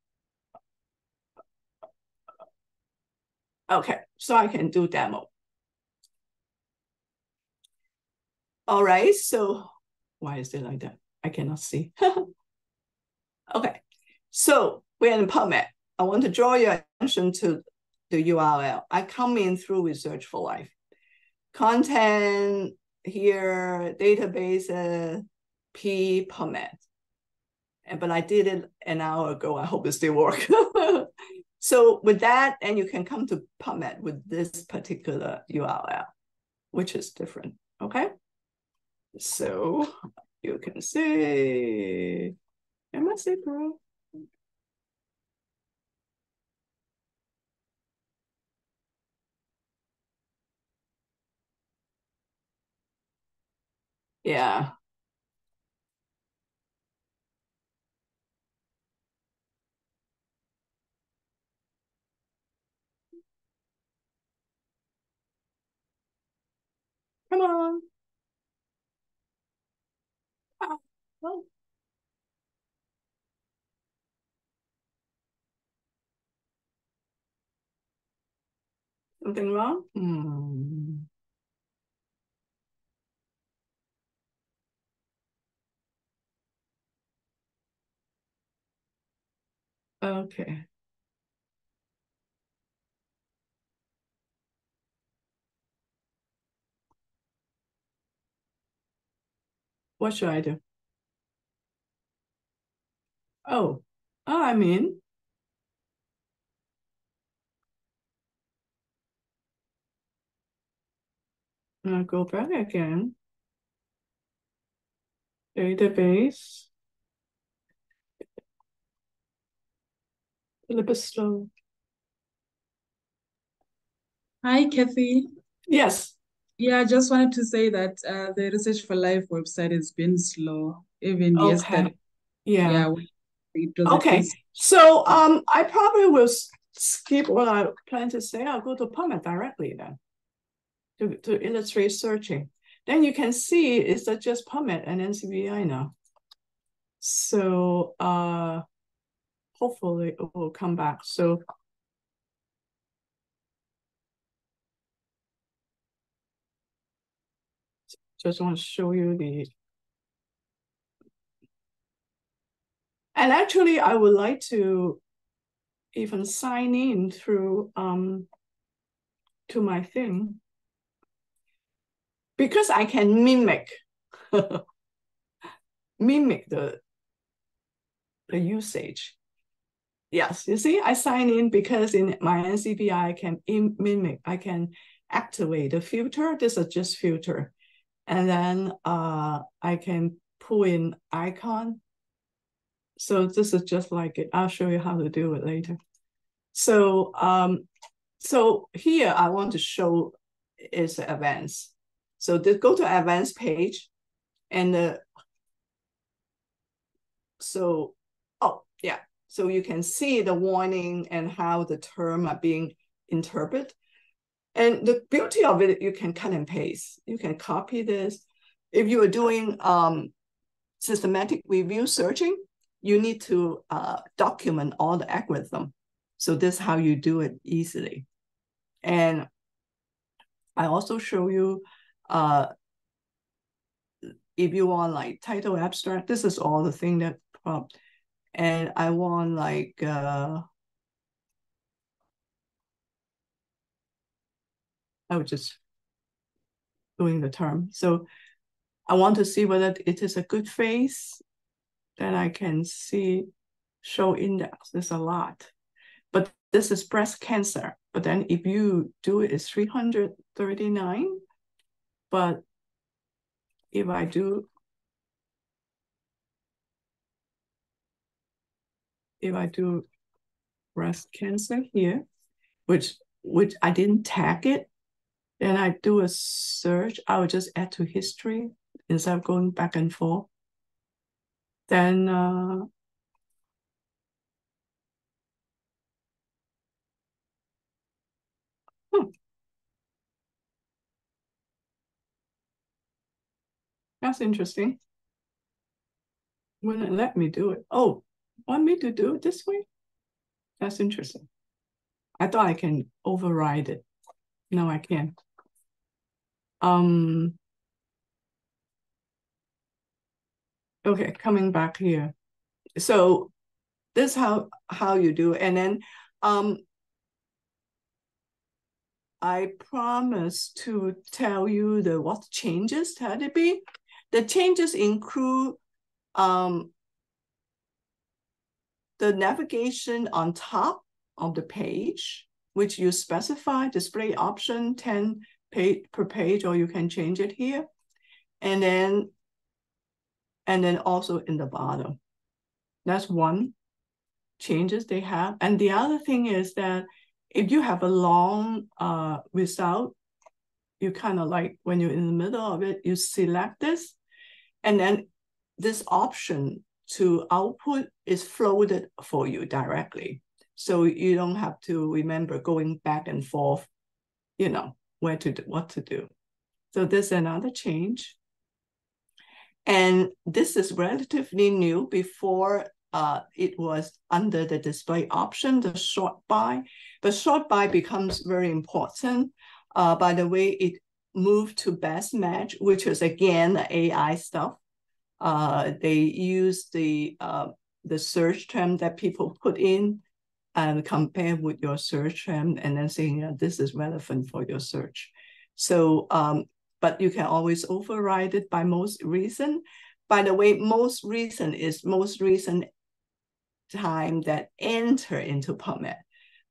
okay, so I can do demo. All right, so why is it like that? I cannot see. okay, so we're in PubMed. I want to draw your attention to the URL. I come in through Research4Life. Content here, database, uh, PubMed. And but I did it an hour ago. I hope it still works. so with that, and you can come to PubMed with this particular URL, which is different. Okay. So you can say, am I Yeah. Come on. Oh. Something wrong? Hmm. Okay. What should I do? Oh, oh, I mean, I'll go back again. Database. A little bit slow. Hi, Kathy. Yes. Yeah, I just wanted to say that uh, the Research4Life website has been slow, even Okay. yesterday. Yeah. Yeah, it Okay. So um, I probably will skip what I plan to say. I'll go to PubMed directly then to, to illustrate searching. Then you can see it's not just PubMed and NCBI now. So uh, hopefully it will come back. So just want to show you the and actually I would like to even sign in through um to my thing because I can mimic mimic the the usage. Yes, you see, I sign in because in my NCBI I can im- mimic, I can activate the filter. This is just filter, and then uh I can pull in icon. So this is just like it. I'll show you how to do it later. So um, so here I want to show is advanced. So this, go to advanced page, and uh, so oh yeah, so you can see the warning and how the term are being interpreted. And the beauty of it, you can cut and paste. You can copy this. If you are doing um, systematic review searching, you need to uh, document all the algorithm. So this is how you do it easily. And I also show you uh, if you want like title abstract, this is all the thing that prompt. And I want like uh, I was just doing the term. So I want to see whether it is a good phrase that I can see show index. There's a lot. But this is breast cancer. But then if you do it, it's 339. But if I do, if I do breast cancer here, which which I didn't tag it, then I do a search, I will just add to history instead of going back and forth. Then uh, hmm. That's interesting. Wouldn't let me do it. Oh, want me to do it this way? That's interesting. I thought I can override it. No, I can't. Um, okay, coming back here. So this how how you do. And then um I promise to tell you the what changes had it be. The changes include um the navigation on top of the page, which you specify display option 10 page per page, or you can change it here. And then, and then also in the bottom. That's one changes they have. And the other thing is that if you have a long uh, result, you kind of like when you're in the middle of it, you select this, and then this option to output is floated for you directly. So you don't have to remember going back and forth, you know, where to do, what to do. So there's another change. And this is relatively new before uh, it was under the display option, the short by. But short by becomes very important. Uh, by the way, it moved to best match, which is again the AI stuff. Uh, they use the uh, the search term that people put in and compare with your search term and then saying yeah, this is relevant for your search. So, um, but you can always override it by most recent. By the way, most recent is most recent time that enter into PubMed.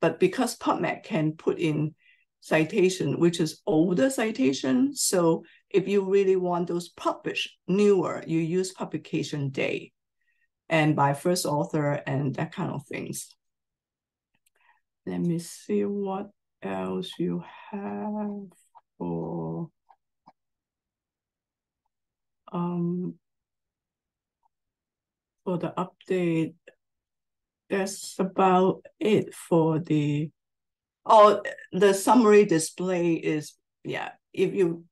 But because PubMed can put in citation, which is older citation, so if you really want those published newer, you use publication day and by first author and that kind of things. Let me see what else you have for um for the update that's about it for the oh the summary display is yeah if you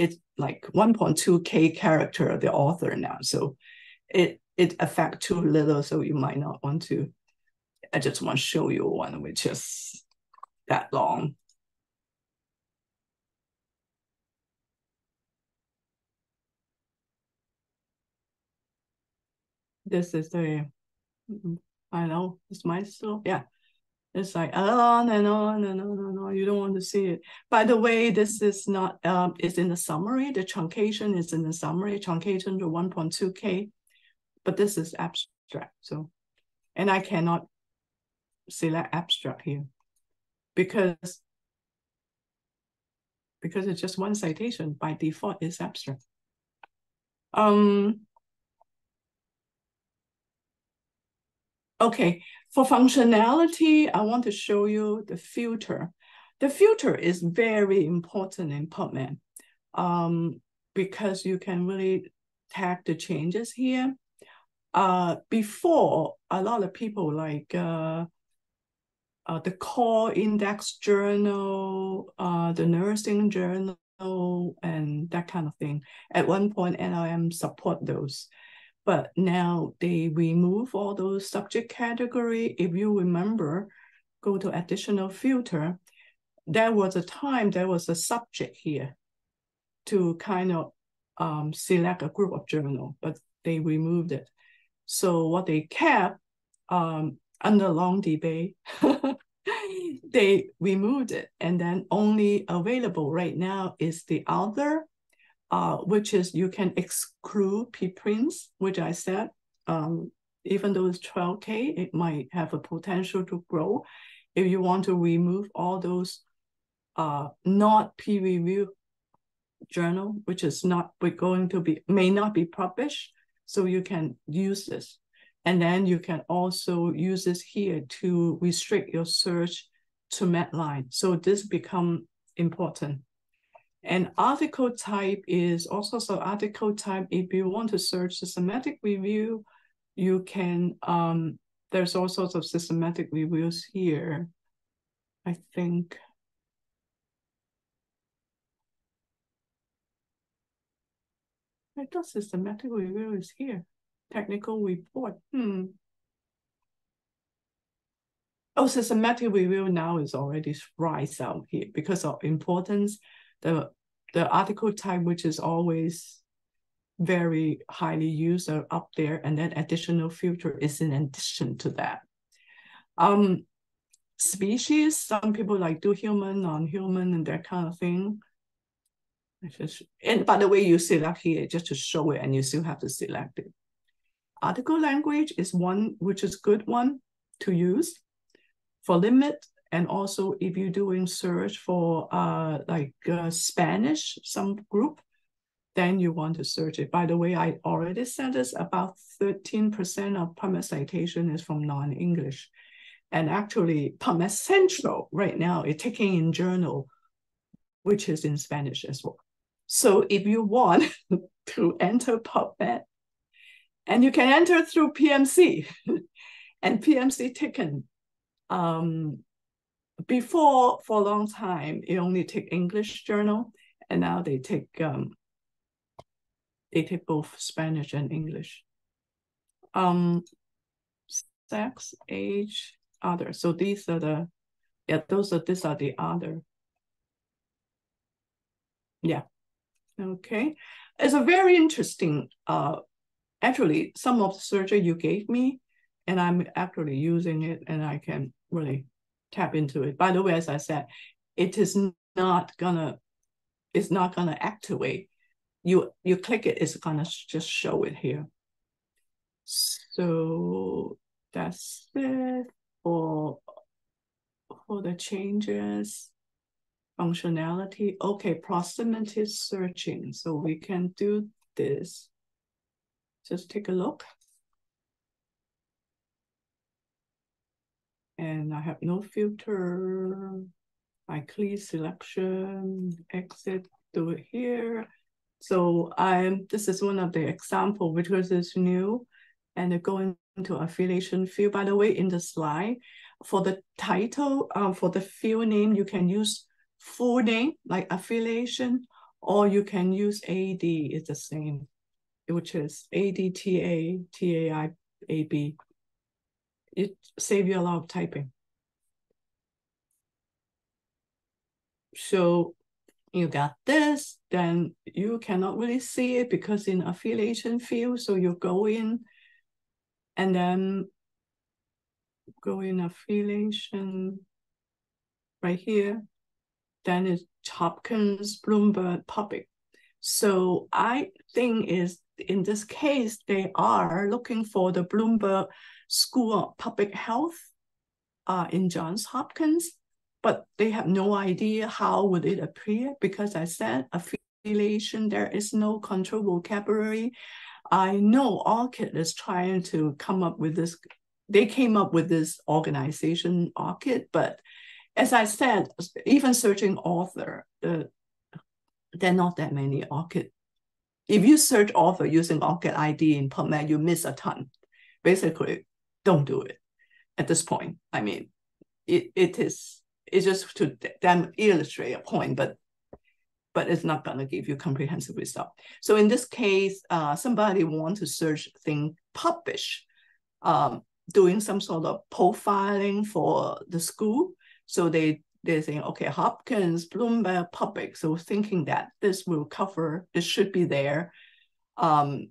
it's like 1.2k character of the author now so it it affect too little so you might not want to i just want to show you one which is that long this is the mm-hmm, I know it's my still. Yeah. It's like on and on and on and on. You don't want to see it. By the way, this is not, um, it's in the summary. The truncation is in the summary, truncation to 1.2K, but this is abstract. So, and I cannot select abstract here because because it's just one citation by default is abstract. Um, Okay, for functionality, I want to show you the filter. The filter is very important in PubMed um, because you can really tag the changes here. Uh, before, a lot of people like uh, uh, the core index journal, uh, the nursing journal, and that kind of thing. At one point, NLM support those. But now they remove all those subject category. If you remember, go to additional filter. There was a time there was a subject here to kind of um, select a group of journal, but they removed it. So what they kept um, under long debate, they removed it, and then only available right now is the other uh, which is you can exclude preprints, which I said, um, even though it's 12K, it might have a potential to grow. If you want to remove all those uh, not peer review journal, which is not going to be, may not be published, so you can use this. And then you can also use this here to restrict your search to Medline. So this become important. And article type is also so article type. If you want to search systematic review, you can, um, there's all sorts of systematic reviews here. I think. I thought systematic review is here. Technical report. Hmm. Oh, systematic review now is already rise out here because of importance the the article type, which is always very highly used are up there, and then additional filter is in addition to that. Um, species, some people like do human, non-human, and that kind of thing. Just, and by the way, you select here just to show it, and you still have to select it. article language is one which is good one to use for limit. And also if you're doing search for uh, like uh, Spanish, some group, then you want to search it. By the way, I already said this, about 13% of PubMed citation is from non-English. And actually PubMed Central right now is taking in journal, which is in Spanish as well. So if you want to enter PubMed, and you can enter through PMC, and PMC taken um, before for a long time, it only take English journal, and now they take um, they take both Spanish and English. Um, sex, age, other. So these are the, yeah, those are, these are the other. Yeah, okay. It's a very interesting, uh, actually, some of the surgery you gave me, and I'm actually using it and I can really tap into it. By the way, as I said, it is not gonna, it's not gonna activate. You you click it, it's gonna just show it here. So that's it for for the changes functionality. Okay, proximity searching. So we can do this. Just take a look. And I have no filter. I clear selection, exit, do it here. So I'm this is one of the example because it's new and going to affiliation field. By the way, in the slide, for the title, um, for the field name, you can use full name like affiliation, or you can use AD, it's the same, which is ADTA, TAIAB. It save you a lot of typing. So you got this, then you cannot really see it because in affiliation field, so you go in and then go in affiliation right here. Then it's Hopkins, Bloomberg, Public. So I think is in this case, they are looking for the Bloomberg School of Public Health uh, in Johns Hopkins, but they have no idea how would it appear because I said affiliation, there is no control vocabulary. I know ORCID is trying to come up with this. They came up with this organization ORCID, but as I said, even searching author, uh, there are not that many ORCID. If you search author using ORCID ID in PubMed, you miss a ton. Basically, don't do it at this point. I mean, it, it is it's just to them illustrate a point, but but it's not going to give you comprehensive result. So in this case, uh, somebody want to search thing publish, um, doing some sort of profiling for the school. So they they're saying, okay, Hopkins, Bloomberg, Public. So thinking that this will cover, this should be there. Um,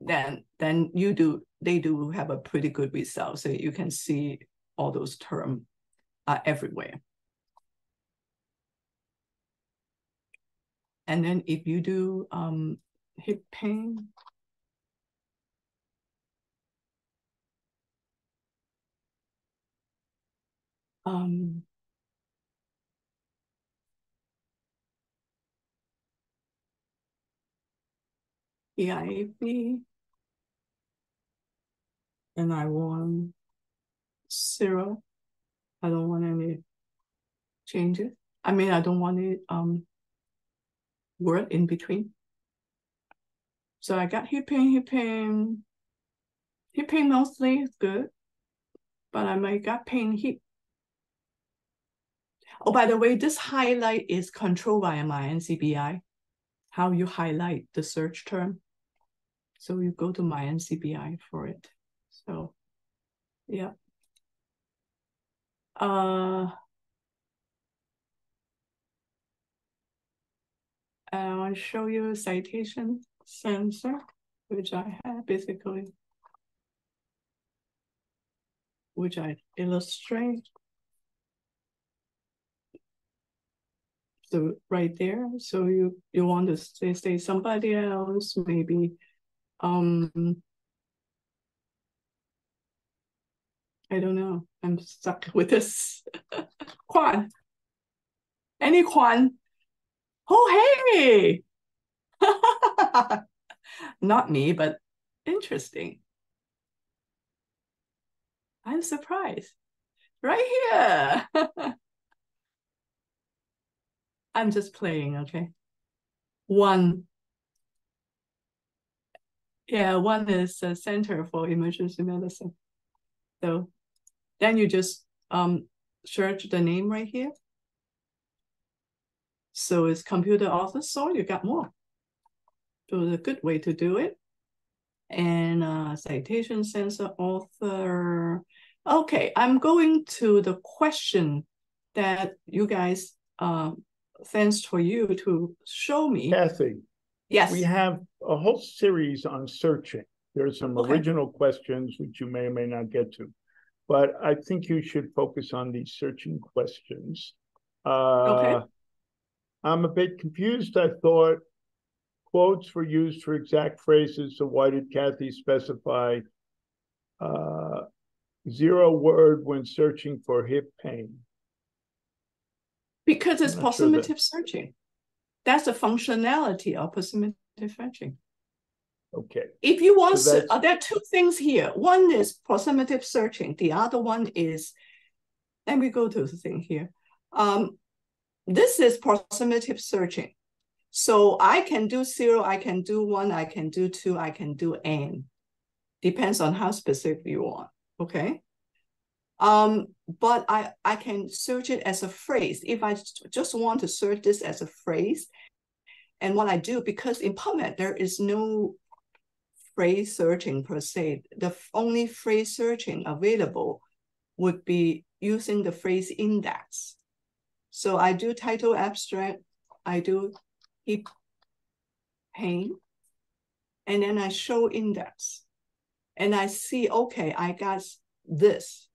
then then you do they do have a pretty good result. So you can see all those terms are everywhere. And then if you do um, hip pain, um, and I want zero. I don't want any changes. I mean, I don't want it um word in between. So I got hip pain, hip pain. Hip pain mostly is good, but I might got pain hip. Oh, by the way, this highlight is controlled by my NCBI, how you highlight the search term. So you go to my NCBI for it. So, yeah. Uh, I want to show you a citation sensor, which I have basically, which I illustrate. So right there, so you, you want to say, say somebody else, maybe um, I don't know. I'm stuck with this. Kwan. Any Kwan? Oh, hey. Not me, but interesting. I'm surprised. Right here. I'm just playing, okay? One. Yeah, one is a Center for Emergency Medicine. So then you just um search the name right here. So it's computed author, so you got more. So it's a good way to do it. And uh, citation sensor author. Okay, I'm going to the question that you guys, uh, thanks for you to show me. Kathy, Yes. we have a whole series on searching. There's some Okay. original questions which you may or may not get to. But I think you should focus on these searching questions. Uh, I'm a bit confused. I thought quotes were used for exact phrases, so why did Kathy specify uh, zero word when searching for hip pain? Because it's I'm sure that- searching. That's a functionality of proximate searching. Okay, If you want, So uh, there are two things here. One is proximity searching. The other one is, let me go to the thing here. Um, this is proximity searching. So I can do zero, I can do one, I can do two, I can do n. Depends on how specific you want. Okay. Um, but I I can search it as a phrase. If I just want to search this as a phrase, and what I do because in PubMed there is no phrase searching per se. The only phrase searching available would be using the phrase index. So I do title abstract, I do hip pain, and then I show index. And I see, okay, I got this.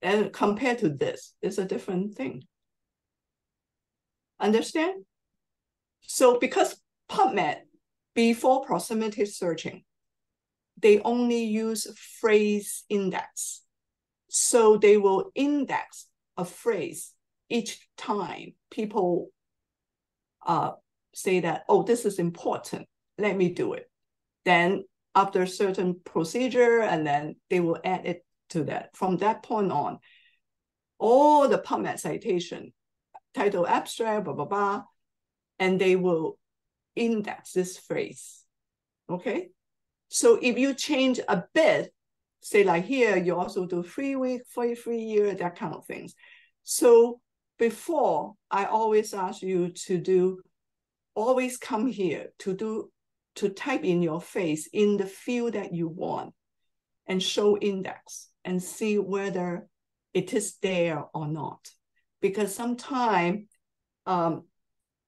And compared to this, it's a different thing. Understand? So because PubMed, before proximity searching, they only use phrase index. So they will index a phrase each time people uh, say that, oh, this is important, let me do it. Then after a certain procedure, and then they will add it to that. From that point on, all the PubMed citation, title abstract, blah, blah, blah, and they will index this phrase. Okay? So if you change a bit, say like here, you also do three week, free free year, that kind of things. So before, I always ask you to do, always come here to do, to type in your face in the field that you want and show index and see whether it is there or not. Because sometimes um,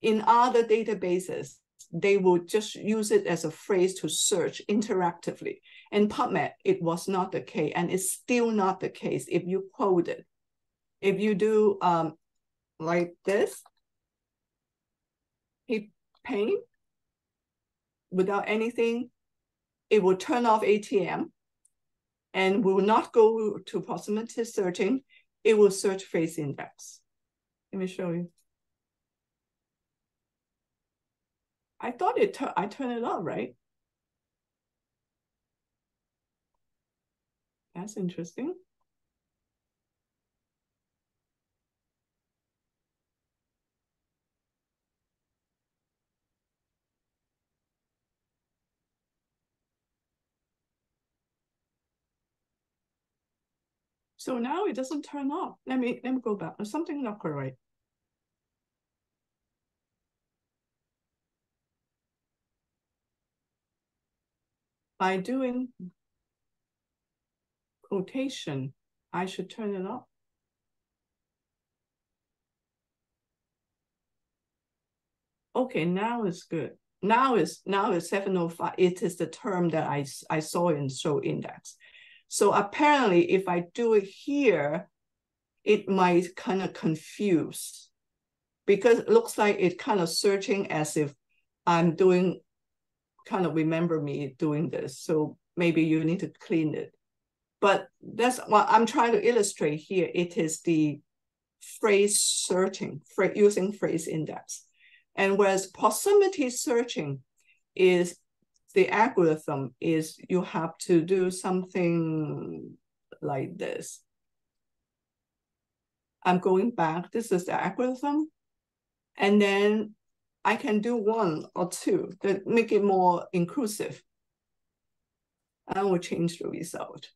in other databases, they will just use it as a phrase to search interactively. In PubMed, it was not the case, and it's still not the case if you quote it. If you do um, like this, hip pain, without anything, it will turn off ATM and will not go to proximity searching. It will search phrase index. Let me show you. I thought it I turned it on, right? That's interesting. So now it doesn't turn off. Let me let me go back. There's something not correct. By doing quotation, I should turn it off. Okay, now it's good. Now it's now it's 705. It is the term that I, I saw in show index. So apparently, if I do it here, it might kind of confuse because it looks like it kind of searching as if I'm doing kind of remember me doing this. So maybe you need to clean it. But that's what I'm trying to illustrate here. It is the phrase searching, using phrase index. And whereas proximity searching is the algorithm is you have to do something like this. I'm going back. This is the algorithm. And then I can do one or two that make it more inclusive. I will change the result.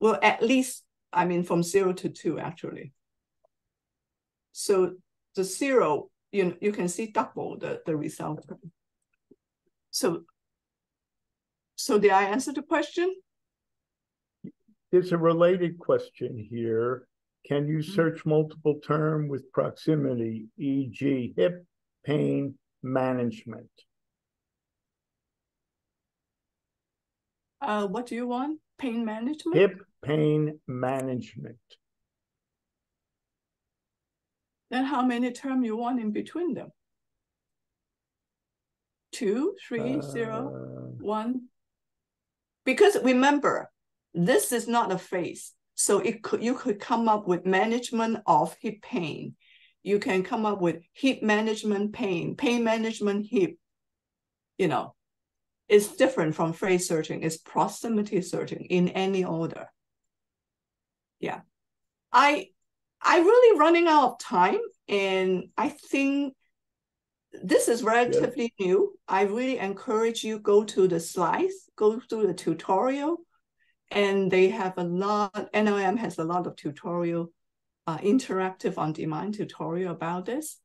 Well, at least, I mean, from zero to two, actually. So the zero, you, know, you can see double the, the result. So, so did I answer the question? There's a related question here. Can you mm-hmm. search multiple term with proximity, e.g. hip pain management? Uh, what do you want? Pain management? Hip pain management. Then how many term you want in between them? Two, three, uh, zero, one. Because remember, this is not a phrase. So it could you could come up with management of hip pain. You can come up with hip management pain, pain management hip. You know, it's different from phrase searching. It's proximity searching in any order. Yeah, I I really running out of time, and I think this is relatively yeah. new. I really encourage you go to the slides, go through the tutorial, and they have a lot, NLM has a lot of tutorial, uh, interactive on-demand tutorial about this.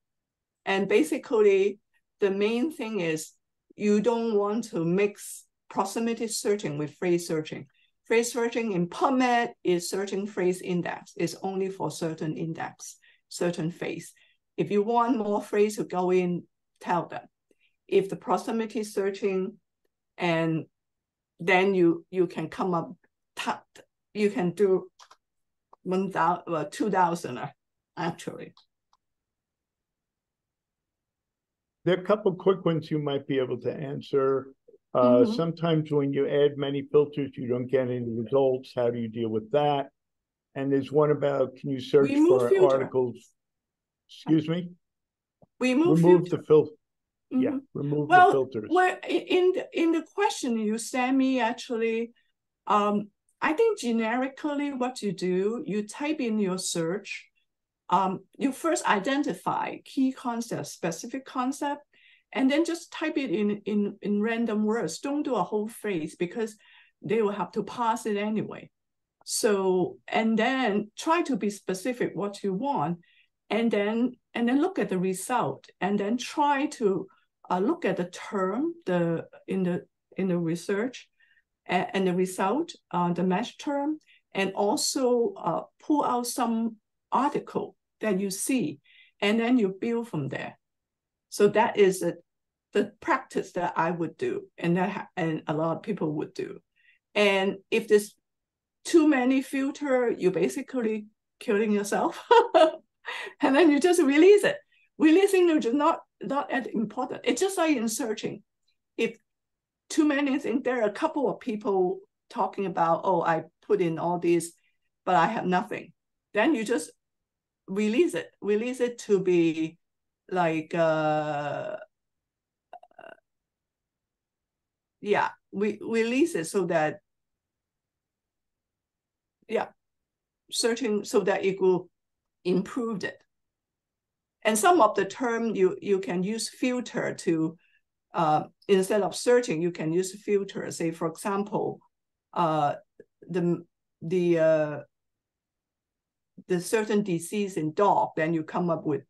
And basically, the main thing is you don't want to mix proximity searching with phrase searching. Phrase searching in PubMed is searching phrase index. It's only for certain index, certain phrase. If you want more phrase to go in, tell them. If the proximity searching and then you you can come up you can do 1,000, well, 2,000 actually. There are a couple quick ones you might be able to answer. Uh, mm-hmm. Sometimes when you add many filters, you don't get any results. How do you deal with that? And there's one about can you search Remove for filter. articles? Excuse me. Remove, remove filter. the filter. Mm-hmm. Yeah, remove well, the filters. Well, in the, in the question you sent me, actually, um, I think generically what you do, you type in your search, um, you first identify key concept, specific concept, and then just type it in, in, in random words. Don't do a whole phrase because they will have to pass it anyway. So, and then try to be specific what you want, and then and then look at the result, and then try to uh, look at the term the in the in the research, and, the result, uh, the match term, and also uh, pull out some article that you see, and then you build from there. So that is a, the practice that I would do, and that and a lot of people would do. And if there's too many filter, you're basically killing yourself, and then you just release it. Releasing is not not as important. It's just like in searching. If too many things. There are a couple of people talking about, oh, I put in all these, but I have nothing. Then you just release it, release it to be like, uh, yeah, we release it so that, yeah, searching so that it will improve it. And some of the term you you can use filter to uh, instead of searching, you can use filter. Say, for example, uh, the the uh, the certain disease in dog, then you come up with,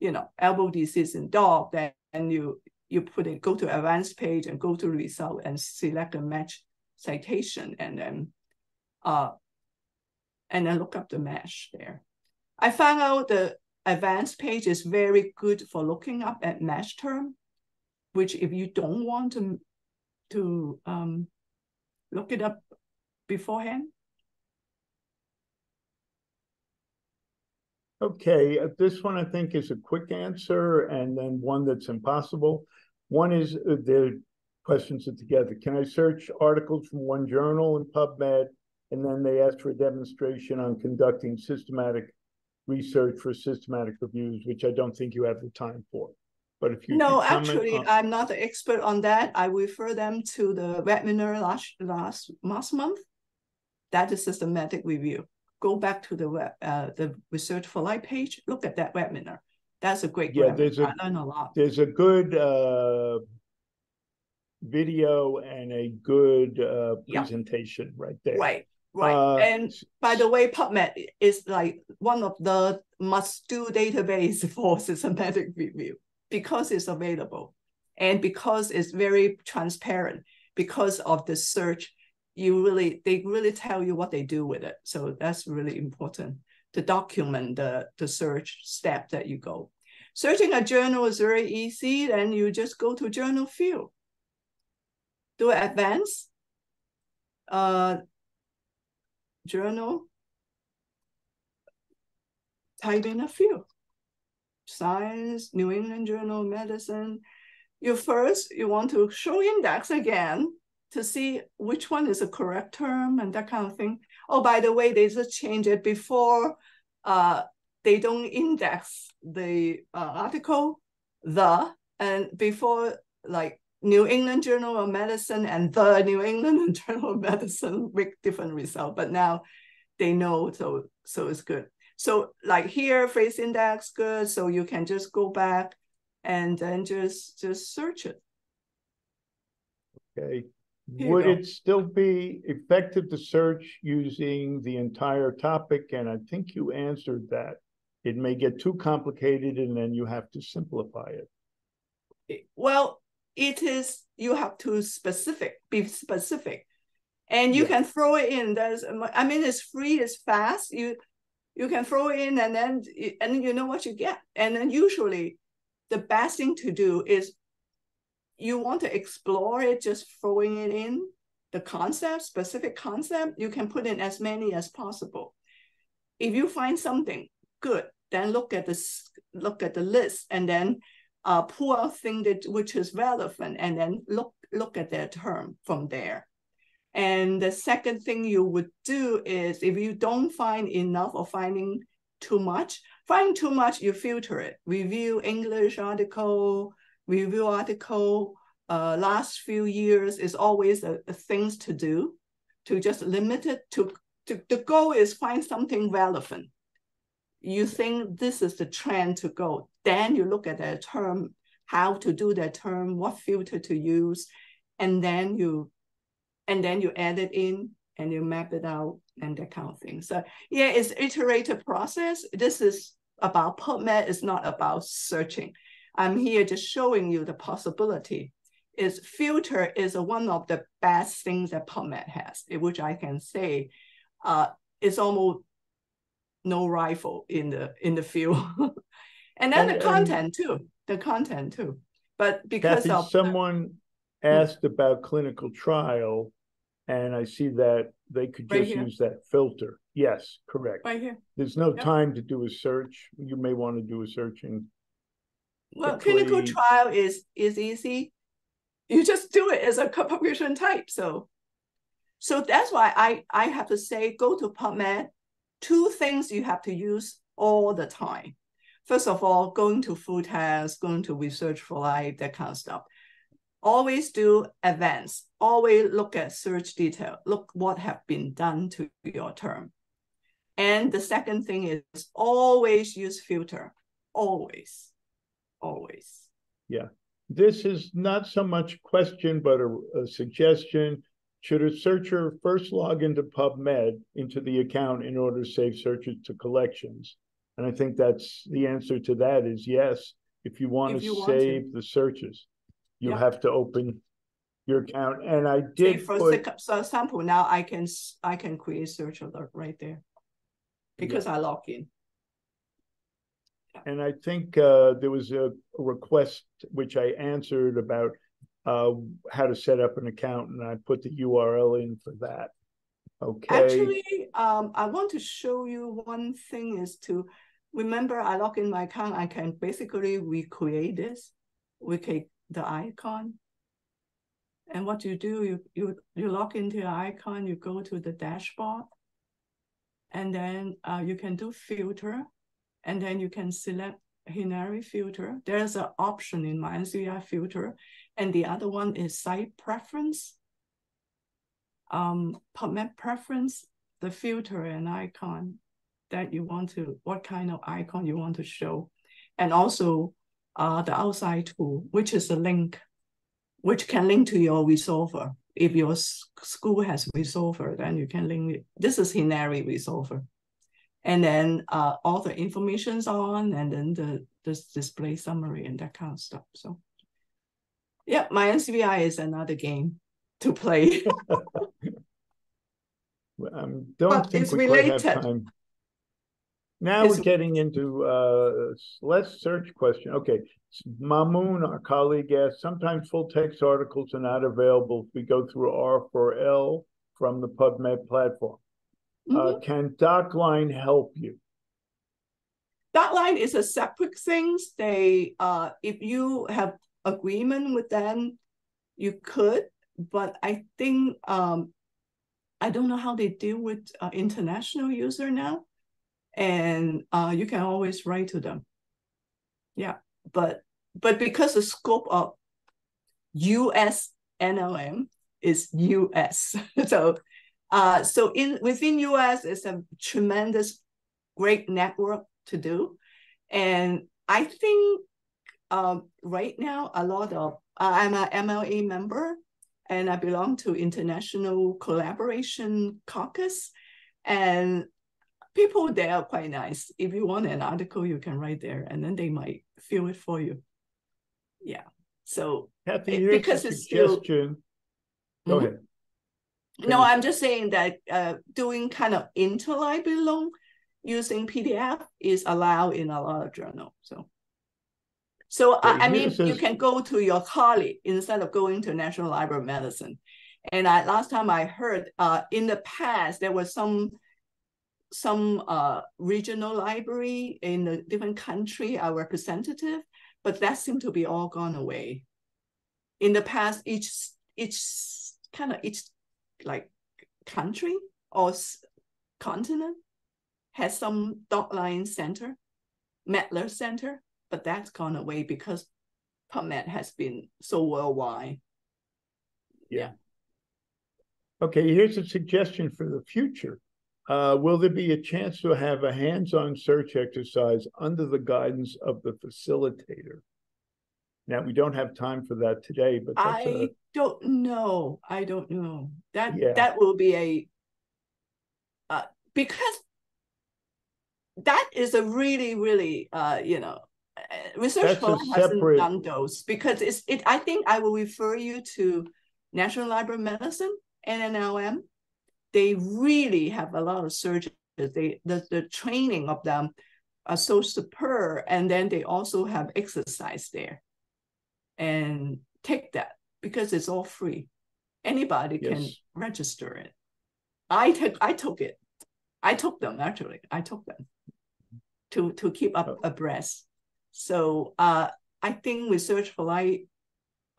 you know, elbow disease in dog. Then you you put it, go to advanced page and go to result and select a match citation, and then uh, and then look up the match there. I found out the advanced page is very good for looking up at match term which if you don't want to to um, look it up beforehand. Okay, uh, this one I think is a quick answer and then one that's impossible. One is uh, the questions it together. Can I search articles from one journal in PubMed? And then they ask for a demonstration on conducting systematic research for systematic reviews, which I don't think you have the time for. But if you no, actually, on... I'm not an expert on that. I refer them to the webinar last last last month. That is systematic review. Go back to the web, uh, the Research4Life page. Look at that webinar. That's a great. Yeah, webinar. there's a, I learned a lot. There's a good uh, video and a good uh, presentation yep. right there. Right. Right. Uh, and by the way, PubMed is like one of the must-do database for systematic review because it's available and because it's very transparent because of the search you really they really tell you what they do with it. So that's really important. To document the the search step that you go. Searching a journal is very easy. And you just go to journal field. Do advance uh journal. Type in a field Science, New England Journal of Medicine. You first, you want to show index again to see which one is a correct term and that kind of thing. Oh, by the way, they just change it before uh, they don't index the uh, article, the, and before like New England Journal of Medicine and the New England Journal of Medicine make different result, but now they know, so so it's good. So like here, phrase index, good. So you can just go back and then just just search it. Okay. Here Would it still be effective to search using the entire topic? And I think you answered that. It may get too complicated and then you have to simplify it. Well, it is, you have to specific, be specific. And you yeah. can throw it in. There's, I mean, it's free, it's fast. You you can throw in and then and you know what you get. And then usually the best thing to do is you want to explore it, just throwing it in the concept, specific concept, you can put in as many as possible. If you find something good, then look at this, look at the list and then uh, pull out thing that which is relevant and then look look at their term from there. And the second thing you would do is if you don't find enough or finding too much, find too much, you filter it. Review English article, review article. Uh, last few years is always a, a things to do, to just limit it to, to the goal is find something relevant. You think this is the trend to go. Then you look at that term, how to do that term, what filter to use, and then you and then you add it in and you map it out and that kind of thing. So yeah, it's iterative process. This is about PubMed, it's not about searching. I'm here just showing you the possibility. Is filter is one of the best things that PubMed has, which I can say uh, it's almost no rival in the in the field. and then and, the content too, the content too. But because Kathy, of someone asked about clinical trial, and I see that they could just here. use that filter. Yes, correct. right here. There's no Yep. time to do a search. You may want to do a searching. Well, clinical trial is is easy. You just do it as a publication type. So, so that's why I I have to say go to PubMed. Two things you have to use all the time. First of all, going to full test, going to Research4Life, that kind of stuff always do advance, always look at search detail, look what have been done to your term. And the second thing is always use filter, always, always. Yeah, this is not so much question, but a, a suggestion. Should a searcher first log into PubMed, into the account in order to save searches to collections? And I think that's the answer to that is yes, if you want if to you save want to. the searches you yeah. have to open your account. And I did for put, so example, now I can I can create search alert right there because yeah. I log in. And I think uh, there was a, a, request which I answered about uh, how to set up an account, and I put the URL in for that. Okay. Actually, um, I want to show you one thing is to remember I log in my account. I can basically recreate this. We can the icon. And what you do, you you you log into your icon, you go to the dashboard, and then uh, you can do filter, and then you can select Hinari filter. There's an option in MyNCBI filter, and the other one is site preference. Um, PubMed preference, the filter and icon that you want to, what kind of icon you want to show. And also uh, the outside tool, which is a link, which can link to your resolver. If your school has resolver, then you can link it. This is Hinari resolver. And then uh, all the information's on, and then the, the display summary and that kind of stuff. So yeah, MyNCBI is another game to play. um, don't but think we related. quite have time. Now we're getting into uh, less search question. Okay, Mamoon, our colleague, asked, sometimes full text articles are not available if we go through R4L from the PubMed platform. Uh, mm-hmm. Uh, can DocLine help you? DocLine is a separate thing. They, uh, if you have agreement with them, you could, but I think um, I don't know how they deal with uh, international user now and uh, you can always write to them. Yeah, but but because the scope of U.S. NLM is U.S. so uh, so in within U.S. it's a tremendous, great network to do, and I think um, right now a lot of uh, I'm a MLA member and I belong to International Collaboration Caucus, and people there are quite nice. If you want an article, you can write there, and then they might fill it for you. Yeah. So Kathy, it, because it's suggestion. Still, Go mm-hmm. ahead. No, I'm just saying that uh, doing kind of interlibrary loan using PDF is allowed in a lot of journals. So, so uh, I mean, says... you can go to your colleague instead of going to National Library of Medicine. And I, last time I heard, uh, in the past there was some some uh, regional library in a different country are representative, but that seemed to be all gone away. In the past, each each kind of each like country or continent has some DocLine center, MEDLARS center, but that's gone away because PubMed has been so worldwide. Yeah. Okay, here's a suggestion for the future. Uh, will there be a chance to have a hands-on search exercise under the guidance of the facilitator? Now we don't have time for that today, but I a... don't know. I don't know that yeah. that will be a uh, because that is a really really uh, you know uh, research hasn't separate... done those because it's it. I think I will refer you to National Library of Medicine NNLM they really have a lot of surgeons. They the, the training of them are so superb, and then they also have exercise there. And take that because it's all free. Anybody yes. can register it. I took I took it. I took them actually. I took them to to keep up oh. abreast. So uh, I think Research4Life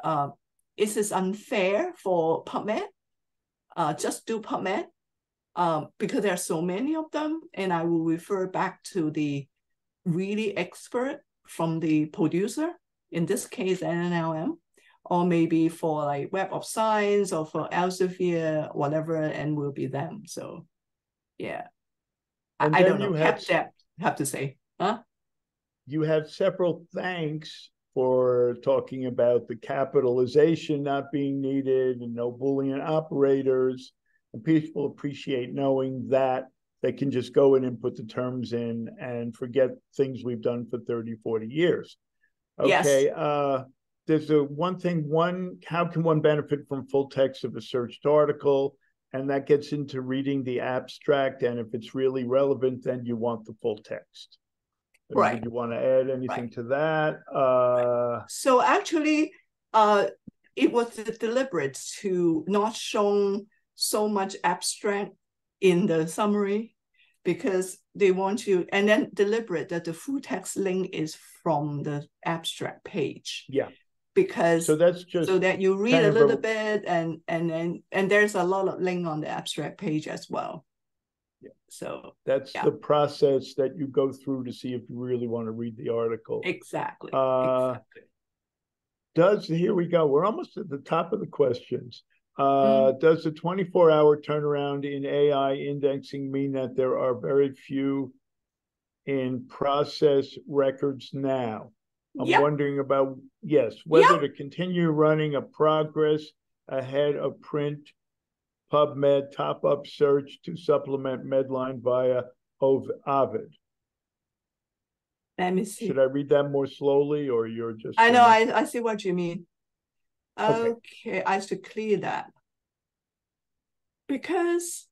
uh, is this unfair for PubMed uh, just do PubMed um, because there are so many of them. And I will refer back to the really expert from the producer, in this case, NNLM, or maybe for like Web of Science or for Elsevier, whatever, and will be them. So yeah, and I, don't know. Have, have, have to say, huh? You have several thanks for talking about the capitalization not being needed and no Boolean operators. And people appreciate knowing that they can just go in and put the terms in and forget things we've done for 30, 40 years. Okay. Yes. Uh, there's a one thing, one, how can one benefit from full text of a searched article? And that gets into reading the abstract. And if it's really relevant, then you want the full text. Right. Did you want to add anything right. to that? Uh, so actually, uh, it was deliberate to not show so much abstract in the summary because they want you, and then deliberate that the full text link is from the abstract page. Yeah. because So that's just so that you read a of a- little bit and and then and there's a lot of link on the abstract page as well. Yeah. So that's yeah. the process that you go through to see if you really want to read the article. exactly. Uh, exactly. Does here we go. We're almost at the top of the questions. Uh, Does the 24 hour turnaround in AI indexing mean that there are very few in process records now? I'm Yep. wondering about, yes, whether to continue running a progress ahead of print PubMed top up search to supplement Medline via Ovid. Let me see. Should I read that more slowly or you're just? I know, gonna- I, I see what you mean. Okay. Okay, I should clear that. Because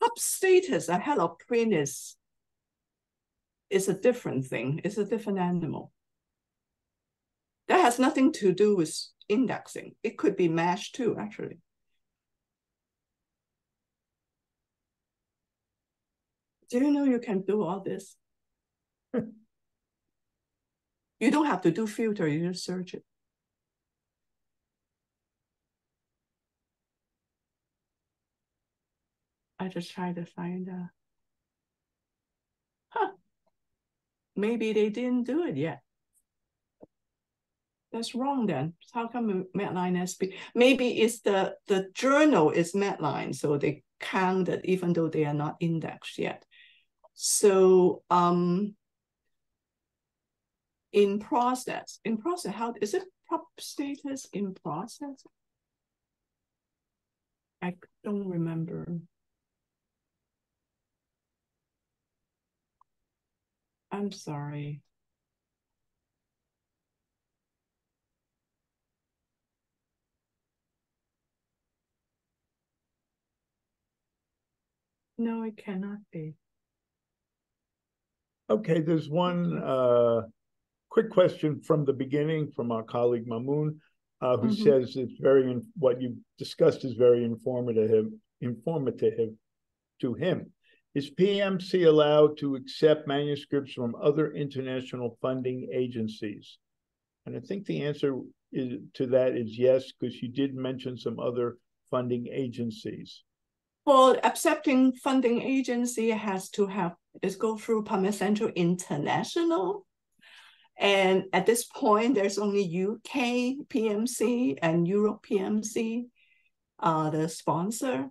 pub status ahead of print is, is a different thing, it's a different animal. That has nothing to do with indexing. It could be MeSH too, actually. Do you know you can do all this? You don't have to do filter, you just search it. I just try to find uh Huh. Maybe they didn't do it yet. That's wrong then. How come Medline SB? Maybe it's the the journal is Medline, so they count it even though they are not indexed yet. So um in process, in process, how is it pub status in process? I don't remember. I'm sorry. No, it cannot be. Okay, there's one uh quick question from the beginning from our colleague Mamoon, uh, who Mhm. says it's very, in- what you discussed is very informative, informative to him. Is PMC allowed to accept manuscripts from other international funding agencies? And I think the answer is, to that is yes, because you did mention some other funding agencies. For accepting funding agency has to have, is go through PubMed Central International. And at this point, there's only UK PMC and Europe PMC, uh, the sponsor.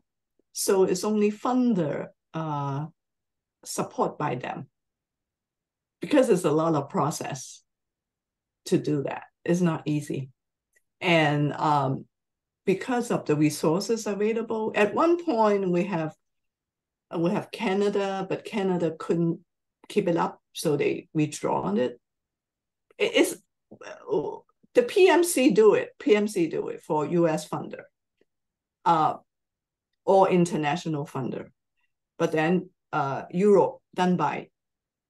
So it's only funder, uh, support by them. Because it's a lot of process to do that. It's not easy. And, um, because of the resources available. At one point, we have we have Canada, but Canada couldn't keep it up, so they withdrawn it. It is uh, the PMC do it. PMC do it for U.S. funder, uh, or international funder, but then uh, Europe done by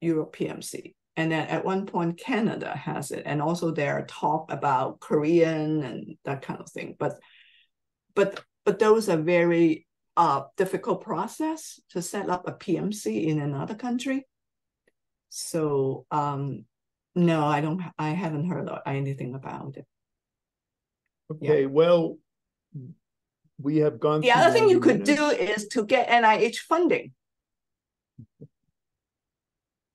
Europe PMC. And then at one point, Canada has it, and also there are talk about Korean and that kind of thing. But but but those are very uh difficult process to set up a PMC in another country. So um no, I don't I haven't heard anything about it. Okay, well, we have gone. The other thing you 90 could do is to get NIH funding.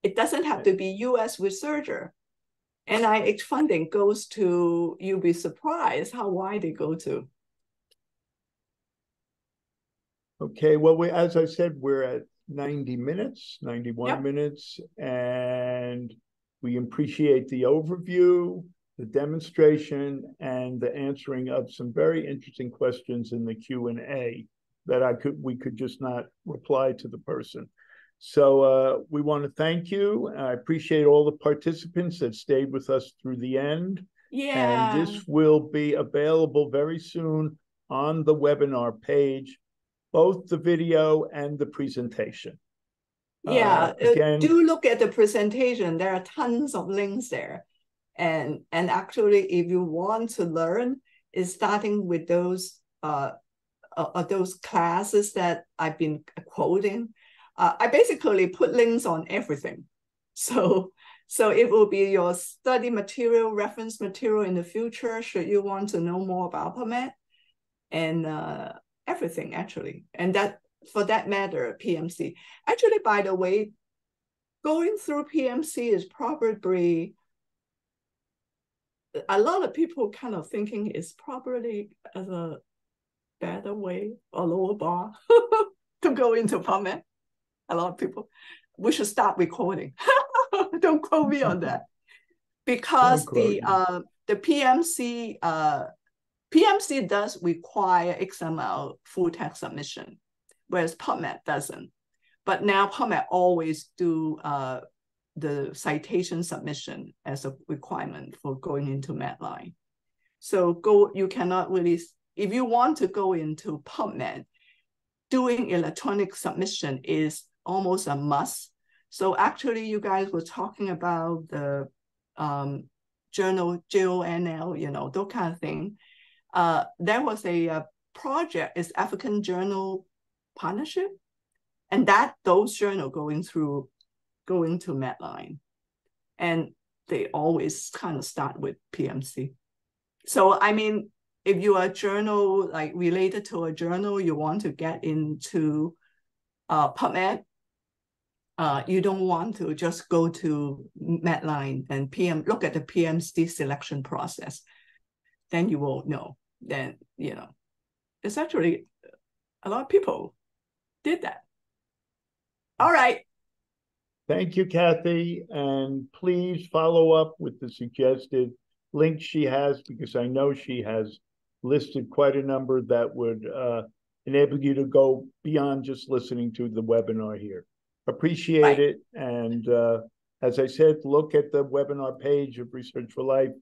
It doesn't have to be US researcher. NIH funding goes to, you'll be surprised how wide they go to. Okay, well, we, as I said, we're at ninety minutes, ninety-one Yep. minutes, and we appreciate the overview, the demonstration, and the answering of some very interesting questions in the Q and A that I could, we could just not reply to the person. So uh, we want to thank you. I appreciate all the participants that stayed with us through the end. Yeah. And this will be available very soon on the webinar page, both the video and the presentation. Yeah, Uh, uh, again- do look at the presentation. There are tons of links there. And and actually, if you want to learn, is starting with those uh, uh, uh, those classes that I've been quoting. Uh, I basically put links on everything. So So it will be your study material, reference material in the future, should you want to know more about PubMed and uh, everything actually. And that for that matter, PMC. Actually, by the way, going through PMC is probably a lot of people kind of thinking is probably as a better way or lower bar to go into PubMed. A lot of people. We should stop recording. Don't quote me on that. Because the uh, the PMC uh, PMC does require XML full text submission, whereas PubMed doesn't. But now PubMed always do uh, the citation submission as a requirement for going into Medline. So go, you cannot really, if you want to go into PubMed, doing electronic submission is almost a must. So actually you guys were talking about the um, journal, JONL, you know, those kind of thing. Uh, there was a, a project, is African Journal Partnership, and that those journal going through going to Medline. And they always kind of start with PMC. So, I mean, if you are a journal, like related to a journal, you want to get into uh, PubMed, uh, you don't want to just go to Medline and PM, look at the PMC selection process. Then you will know. Then, you know, it's actually a lot of people did that. All right. Thank you, Kathy. And please follow up with the suggested links she has, because I know she has listed quite a number that would uh, enable you to go beyond just listening to the webinar here. Appreciate right. it. And uh, as I said, look at the webinar page of Research4Life,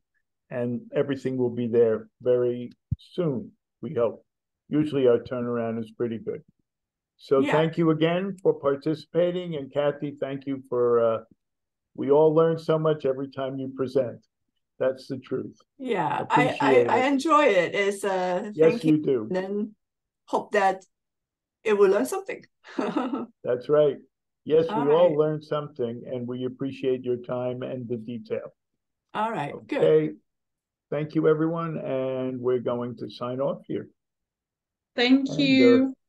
and everything will be there very soon, we hope. Usually our turnaround is pretty good. So yeah. thank you again for participating. And Kathy, thank you for, uh, we all learn so much every time you present. That's the truth. Yeah, I, I, I, enjoy it. It's uh, yes, you, you do. And then hope that it will learn something. That's right. Yes, all we right. all learn something, and we appreciate your time and the detail. All right, okay. good. Thank you, everyone, and we're going to sign off here. Thank and, uh, you. Uh,